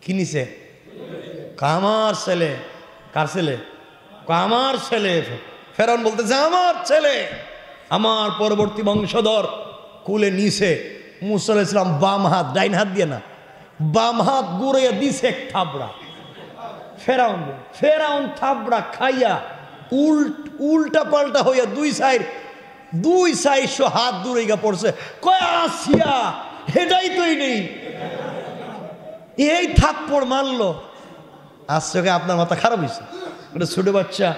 কি নিচে? কামার ছেলে। কার ছেলে? আমার ছেলে। ফেরাউন বলতেছে, আমার ছেলে। আমার পরবর্তী বংশধর। কুলে নিছে মুসল ইসলাম বাম হাত, ডাইন হাত দিয়ে না, বাম হাত গুড়াইয়া দিছে থাবড়া ফেরাউন ফেরাউন থাবড়া খাইয়া উল্ট উল্টা পাল্টা হইয়া দুই সাইড দুই সাইডশো হাত দূরে গা পড়ছে। কয়, আসিয়া হেটাই তোই নেই। এই থাপ্পড় মারলো। আজকে আপনার মাথা খারাপ হয়েছে এটা ছোটো বাচ্চা।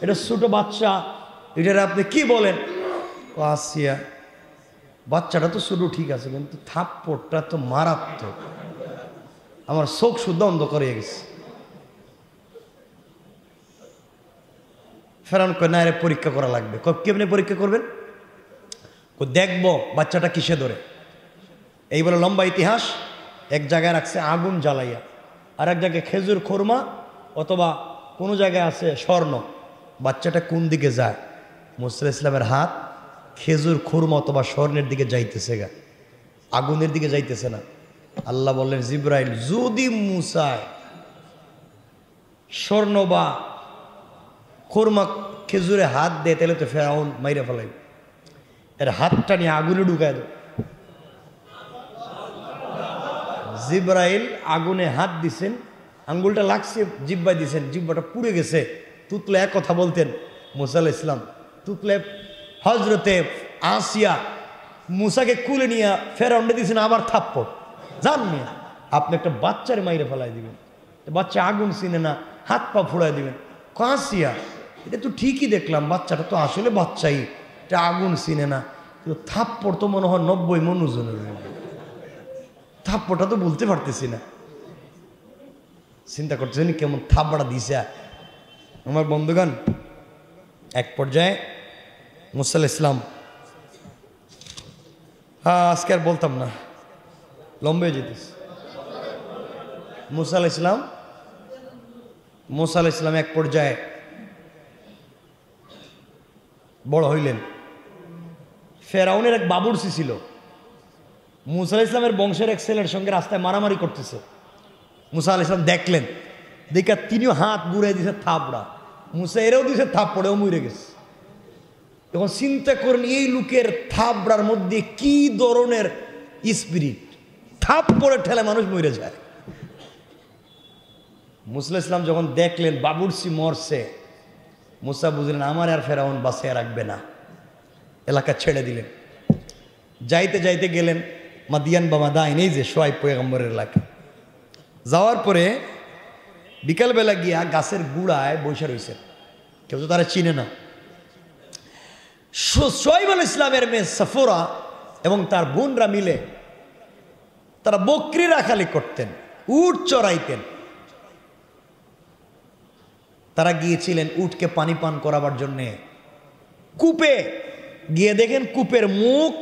এটা ছোটো বাচ্চা। এটার আপনি কি বলেন? ও, আসিয়া, বাচ্চাটা তো ছোটো, ঠিক আছে, কিন্তু থাপ্পড়টা তো মারাত্মক। আমার চোখ শুদ্ধ অন্ধ করে গেছে। ফেরান কয়, না পরীক্ষা করা লাগবে। কেমনি পরীক্ষা করবেন? দেখব, বাচ্চাটা কিসে ধরে? এই বলে লম্বা ইতিহাস, এক জায়গায় রাখছে আগুন জ্বালাইয়া। আর এক জায়গায় খেজুর খোরমা অথবা কোনো জায়গায় আছে স্বর্ণ। বাচ্চাটা কোন দিকে যায়? মুসলা ইসলামের হাত খেজুর খুরমা অথবা স্বর্ণের দিকে যাইতেছে গা। আগুনের দিকে যাইতেছে না। আল্লাহ বললেন, জিব্রাইল, যদি মুসায় স্বর্ণ বা খুরমা খেজুরে হাত দেয়, তাহলে তো ফেরাউন মাইরে ফেলাই এর হাতটা নিয়ে আগুনে ঢুকায় দেয় জিব্রাইল আগুনে হাত দিছেন, আঙ্গুলটা লাগছে, জিব্বায় দিছেন, জিব্বাটা পুড়ে গেছে। তুতলে এক কথা বলতেন মুসাল ইসলাম তুতলে হজরতে আসিয়া মুসাকে কুলে নিয়ে ফেরাউন্ডে দিয়েছেন আবার থাপ্পড়। জান মিয়া, আপনি একটা বাচ্চারে মাইরে ফেলাই দিবেন। বাচ্চা আগুন চিনে না, হাত পা ফুড়াই দিবেন। কাঁসিয়া এটা তো ঠিকই দেখলাম, বাচ্চাটা তো আসলে বাচ্চাই। এটা আগুন চিনে না। কিন্তু থাপ্পড় তো মনে হয় নব্বই মনুজনের থাপ্পড়টা তো বলতে পারতেছি না। চিন্তা করতেছেন কেমন থাপ্পড়া দিছে। আমার বন্ধুগান এক পর্যায়ে মুসাল ইসলাম। হ্যাঁ আজকে আর বলতাম না। লম্বে যেতিস মুসাল ইসলাম মুসাল ইসলাম এক পর্যায়ে বড় হইলেন। ফেরাউনের এক বাবুরসি ছিল। মুসা ইসলামের বংশের এক ছেলের সঙ্গে রাস্তায় মারামারি করতেছে। মুসা আল ইসলাম দেখলেন, দেখা তিনিও হাত ঘুরে দিছে থাপড়া। মুসা এরেও দিছে থাপড়েও মরে গেছে। এখন চিন্তা করেন, এই লোকের থাপড়ার মধ্যে কি ধরনের স্পিরিট থাপ পরে ঠেলে মানুষ মরে যায়। মুসলা ইসলাম যখন দেখলেন বাবুরসি মরছে মুসা বুঝলেন, আমার আর ফেরাউন বাসে রাখবে না। এলাকা ছেড়ে দিলেন। যাইতে যাইতে গেলেন মাদিয়ান বাবা মাদাইন, এই যে সোয়াই পয়গম্বরের এলাকা। যাওয়ার পরে বিকালবেলা গিয়া গাছের গুড়ায় বসে রয়েছেন কেউ তো তারা চিনে না। সোয়াইব আল ইসলামের মেয়ে সফোরা এবং তার বোনরা মিলে তারা বকরি রাখালি করতেন, উট চড়াইতেন। তারা গিয়েছিলেন উটকে পানি পান করাবার জন্যে। কূপে, গিয়ে দেখেন কূপের মুখ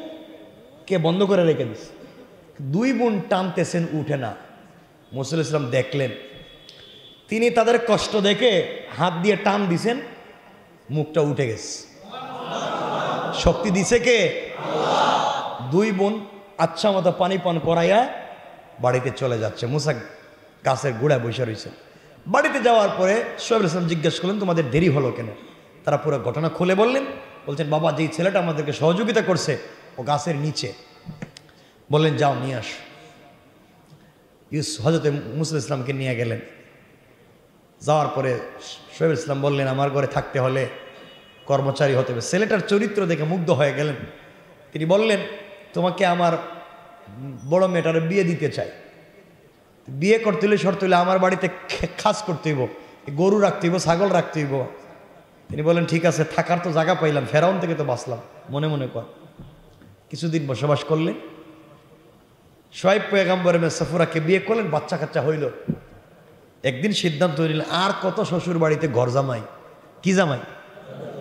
কে বন্ধ করে রেখে দিস দুই বোন টানতেছেন উঠে না। মুসুল ইসলাম দেখলেন। তিনি তাদের কষ্ট দেখে হাত দিয়ে টান দিছেন, মুখটা উঠে গেছে। শক্তি দিছে কে? দুই বোন আচ্ছা মতো পানি পান করাইয়া বাড়িতে চলে যাচ্ছে। মুসা গাছের গোড়ায় বসে রয়েছে বাড়িতে যাওয়ার পরে সোহেব ইসলাম জিজ্ঞেস করলেন, তোমাদের দেরি হলো কেন? তারা পুরো ঘটনা খুলে বললেন। বলছেন, বাবা, যেই ছেলেটা আমাদেরকে সহযোগিতা করছে, ও গাছের নিচে। বললেন, যাও, নিয়ে আস। ইউস হজরত মুসুল ইসলামকে নিয়ে গেলেন। যাওয়ার পরে শোয়েব ইসলাম বললেন, আমার ঘরে থাকতে হলে কর্মচারী হতে হবে। ছেলেটার চরিত্র দেখে মুগ্ধ হয়ে গেলেন। তিনি বললেন, তোমাকে আমার বড় মেয়েটার বিয়ে দিতে চাই। বিয়ে করতে হলে শর্ত হলে আমার বাড়িতে খাস করতে হইব গরু রাখতে হইব, ছাগল রাখতে হইব। তিনি বলেন ঠিক আছে, থাকার তো জায়গা পাইলাম, ফেরাউন থেকে তো বাঁচলাম। মনে মনে কর। কিছুদিন বসবাস করলেন। সোয়াইব পয়গাম্বর সফুরাকে বিয়ে করলেন, বাচ্চা কাচ্চা হইল। একদিন সিদ্ধান্ত নিলেন, আর কত শ্বশুর বাড়িতে ঘর জামাই? কি জামাই?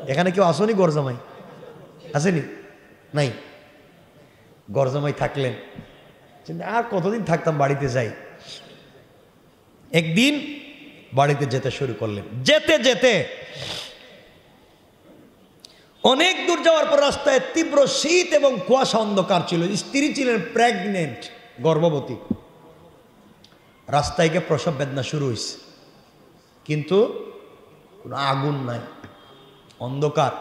এখানে কেউ আসনি ঘর জামাই? আসেনি, নাই। ঘর জামাই থাকলেন। আর কতদিন থাকতাম বাড়িতে যাই? একদিন বাড়িতে যেতে শুরু করলেন। যেতে যেতে অনেক দূর যাওয়ার পর রাস্তায় তীব্র শীত এবং কুয়াশা অন্ধকার ছিল। স্ত্রী ছিলেন প্রেগনেন্ট, গর্ভবতী। রাস্তায় গিয়ে প্রসব বেদনা শুরু হয়েছে কিন্তু কোনো আগুন নাই, অন্ধকার।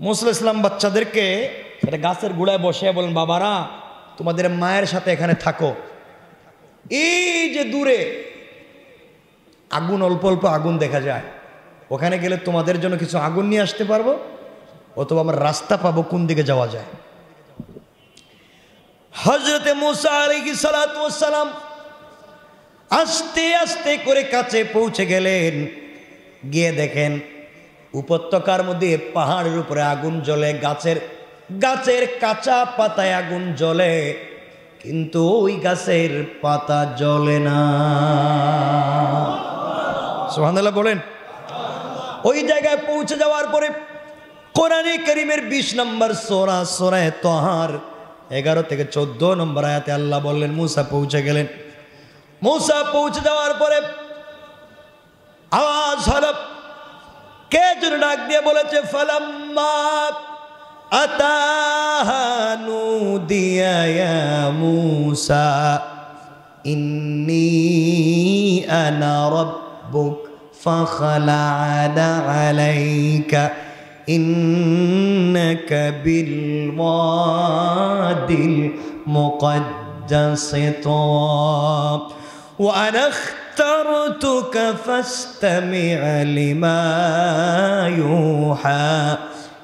মুসল ইসলাম বাচ্চাদেরকে একটা গাছের গুড়ায় বসে বলেন বাবারা, তোমাদের মায়ের সাথে এখানে থাকো। এই যে দূরে আগুন, অল্প অল্প আগুন দেখা যায়। ওখানে গেলে তোমাদের জন্য কিছু আগুন নিয়ে আসতে পারব, অথবা আমরা রাস্তা পাবো কোন দিকে যাওয়া যায়। হজরতে মুসা আলাইহি সালাম আস্তে আস্তে করে কাছে পৌঁছে গেলেন। গিয়ে দেখেন উপত্যকার মধ্যে পাহাড়ের উপরে আগুন জ্বলে, গাছের গাছের কাঁচা পাতায় আগুন জ্বলে। কিন্তু ওই গাছের পাতা জ্বলে না। সোহানাল্লাহ বলেন। ওই জায়গায় পৌঁছে যাওয়ার পরে কোরআনে করিমের বিশ নম্বর সোরা সোরায় তোহার, এগারো থেকে চোদ্দ নম্বর আয়াতে আল্লাহ বললেন, মুসা পৌঁছে গেলেন। মুসা পৌঁছে যাওয়ার পরে আওয়াজ হল, কে যেন ডাক দিয়ে বলেছে, ফালাম্মা أتاها نودي يا موسى إني أنا ربك فخلع عليك إنك بالوادي المقدس طاب. وأنا اخترتك فاستمع لما يوحى.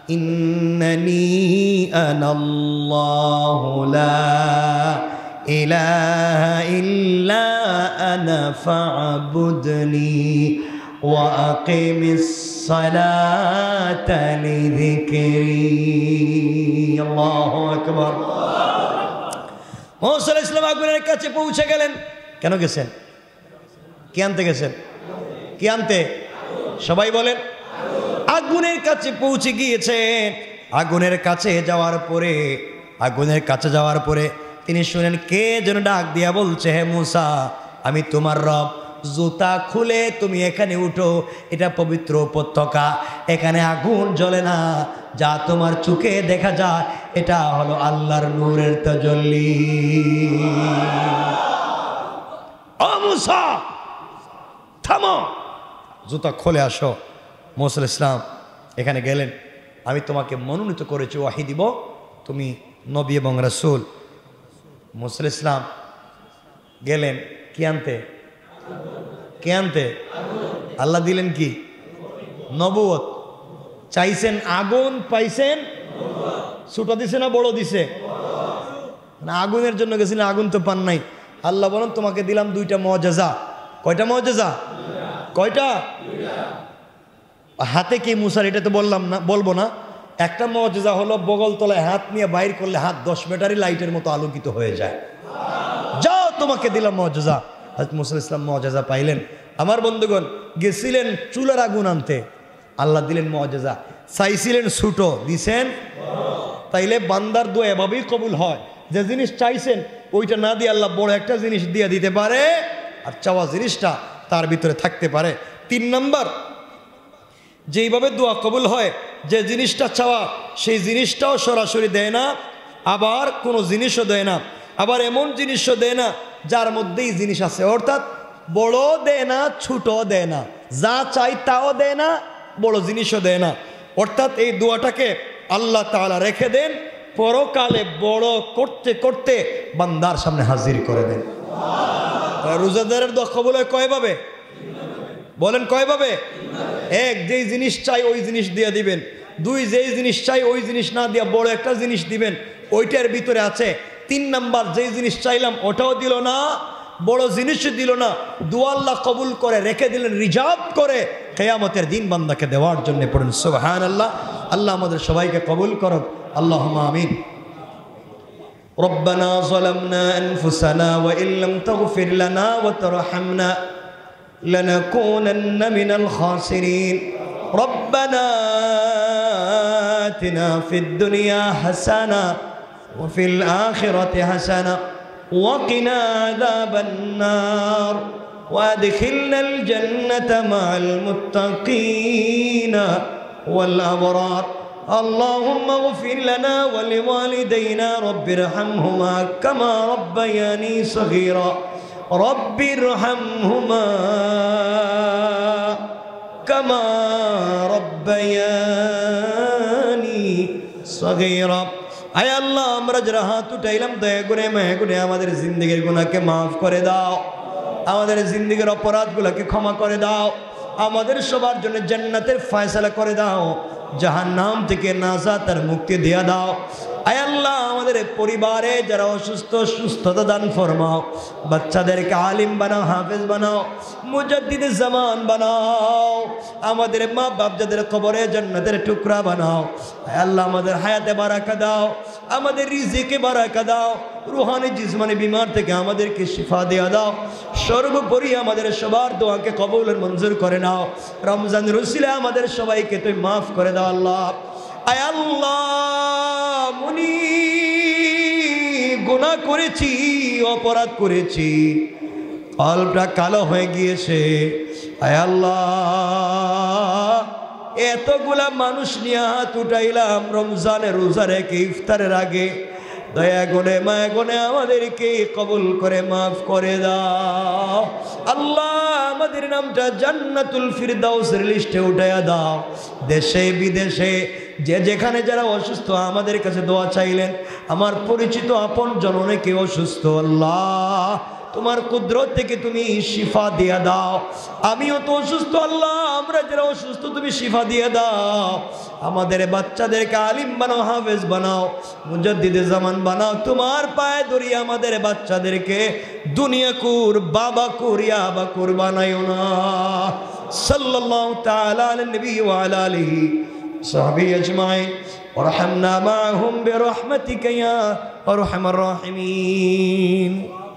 إنني أنا الله لا إله إلا أنا فاعبدني وأقم الصلاة لذكري الله أكبر মোহাম্মদ ইসলাম আগুনের কাছে পৌঁছে গেলেন কেন গেছেন কি আনতে গেছেন কি আনতে সবাই বলেন আগুনের কাছে পৌঁছে গিয়েছে। আগুনের কাছে যাওয়ার পরে, আগুনের কাছে যাওয়ার পরে তিনি শুনেন, কে যেন ডাক দিয়া বলছে, হে মুসা, আমি তোমার রব। জুতা খুলে তুমি এখানে উঠো, এটা পবিত্র উপত্যকা। এখানে আগুন জ্বলে না, যা তোমার চোখে দেখা যায়, এটা হলো আল্লাহর নূরের তজল্লি। থামো। জুতা খুলে আসো। মোসল ইসলাম, এখানে গেলেন। আমি তোমাকে মনোনীত করেছি, ওয়াহি দিব। তুমি নবী এবং রসুল। মুসল ইসলাম, গেলেন কি আনতে? কে আনতে? আল্লাহ দিলেন কি? নবুয়ত চাইছেন আগুন, পাইছেন ছোট দিছে না বড় দিছে? মানে আগুনের জন্য গেছিলেন, আগুন তো পান নাই। আল্লাহ বলেন, তোমাকে দিলাম দুইটা মজাজা। কয়টা মজাজা? কয়টা? হাতে কি মুসার এটা তো বললাম না, বলব না। একটা মজা হলো বগল তলায় হাত নিয়ে বাইর করলে হাত দশ ব্যাটারি লাইটের মতো আলোকিত হয়ে যায়। যাও, তোমাকে দিলাম মজা হজরত মুসা ইসলাম মজাজা পাইলেন। আমার বন্ধুগণ, গেছিলেন চুলার আগুন আনতে। আল্লাহ দিলেন মজাজা। চাইছিলেন ছুটো দিছেন? তাইলে বান্দার দোয়া এভাবেই কবুল হয়। যে জিনিস চাইছেন, ওইটা না দিয়ে আল্লাহ বড় একটা জিনিস দিয়ে দিতে পারে, আর চাওয়া জিনিসটা তার ভিতরে থাকতে পারে। তিন নম্বর যেইভাবে দোয়া কবুল হয়, যে জিনিসটা চাওয়া, সেই জিনিসটাও সরাসরি দেয় না, আবার কোনো জিনিসও দেয় না, আবার এমন জিনিসও দেয় না, যার মধ্যেই জিনিস আছে। অর্থাৎ বড় দেয় না ছোটো দেয় না, যা চাই তাও দেয় না, বড় জিনিসও দেয় না। অর্থাৎ এই দোয়াটাকে আল্লাহ তাআলা রেখে দেন, পরকালে বড় করতে করতে বান্দার সামনে হাজির করে দেন। রোজাদারের কবুল হয় কয়ভাবে বলেন কয়ভাবে এক যেই জিনিস চাই ওই জিনিস দিয়ে দিবেন দুই যেই জিনিস চাই ওই জিনিস না দিয়া বড় একটা জিনিস দিবেন ওইটার ভিতরে আছে তিন নাম্বার যেই জিনিস চাইলাম ওটাও দিল না বড় জিনিসও দিল না দুয়াল্লাহ কবুল করে রেখে দিলেন রিজার্ভ করে কেয়ামতের দিন বান্দাকে দেওয়ার জন্য পড়েন সুবহান আল্লাহ আল্লাহ আমাদের সবাইকে কবুল করক আল্লাহ আমিন ربنا ظلمنا أنفسنا وإن لم تغفر لنا وترحمنا لنكونن من الخاسرين. ربنا آتنا في الدنيا حسنة وفي الآخرة حسنة وقنا عذاب النار. وأدخلنا الجنة مع المتقين والأبرار. اللهم اغفر لنا ولوالدينا رب ارحمهما كما ربياني صغيرا. রব্বির হামহুমা কামা রব্বায়ানি সগীরা। আয় আল্লাহ, আমরা যারা হাত উঠাইলাম, দয়া করে মেহ করে আমাদের জিন্দিগির গুণাকে মাফ করে দাও। আমাদের জিন্দিগির অপরাধগুলোকে ক্ষমা করে দাও। আমাদের সবার জন্য জান্নাতের ফয়সালা করে দাও। যাহার নাম থেকে নাজা তার মুক্তি দিয়ে দাও। আয় আল্লাহ, আমাদের পরিবারে যারা অসুস্থ, সুস্থতা দান ফরমাও। বাচ্চাদেরকে আলিম বানাও, হাফেজ বানাও, মুজাদ্দিদ জামান বানাও, আমাদের মা বাপ যাদের কবরে জান্নাতের টুকরা বানাও। আয় আল্লাহ, আমাদের হায়াতে বারাকা দাও, আমাদের রিজিকে বারাকা দাও, রুহানি জিসমানি বিমার থেকে আমাদেরকে শিফা দেওয়া দাও। সর্বোপরি আমাদের সবার দোয়াকে কবুলের মঞ্জুর করে নাও। রমজান রসিলে আমাদের সবাইকে তুই মাফ করে দাও, আল্লাহ। আয় আল্লাহ, মুনি গুনাহ করেছি, অপরাধ করেছি। কলটা কালো হয়ে গিয়েছে। আয় আল্লাহ, এতগুলা মানুষ নিয়ে হাত উঠাইলাম, রমজানের রোজা রেখে, ইফতারের আগে। দয়া গুনে মায়া গুনে আমাদেরকে কবুল করে, মাফ করে দাও। আল্লাহ, আমাদের নামটা জান্নাতুল ফিরদাউসের লিস্টে উঠাইয়া দাও। দেশে, বিদেশে যে যেখানে যারা অসুস্থ, আমাদের কাছে দোয়া চাইলেন, আমার পরিচিত আপন জন অনেকে অসুস্থ, আল্লাহ, তোমার কুদরত থেকে তুমি শিফা দিয়ে দাও। আমিও তো অসুস্থ, আল্লাহ, আমরা যারা অসুস্থ, তুমি শিফা দিয়ে দাও। আমাদের বাচ্চাদেরকে আলিম বানাও, হাফেজ বানাও মুজাদ্দিদে জামান বানাও। তোমার পায়ে ধরি আমাদের বাচ্চাদেরকে দুনিয়া কুর, বাবা কুর, ইয়াবা কুর বানাইও না। সাল্লাল্লাহু তাআলা আলা নবী ওয়া আলা আলিহি صحبي أجمعين. ورحمنا معهم برحمتك يا أرحم الراحمين.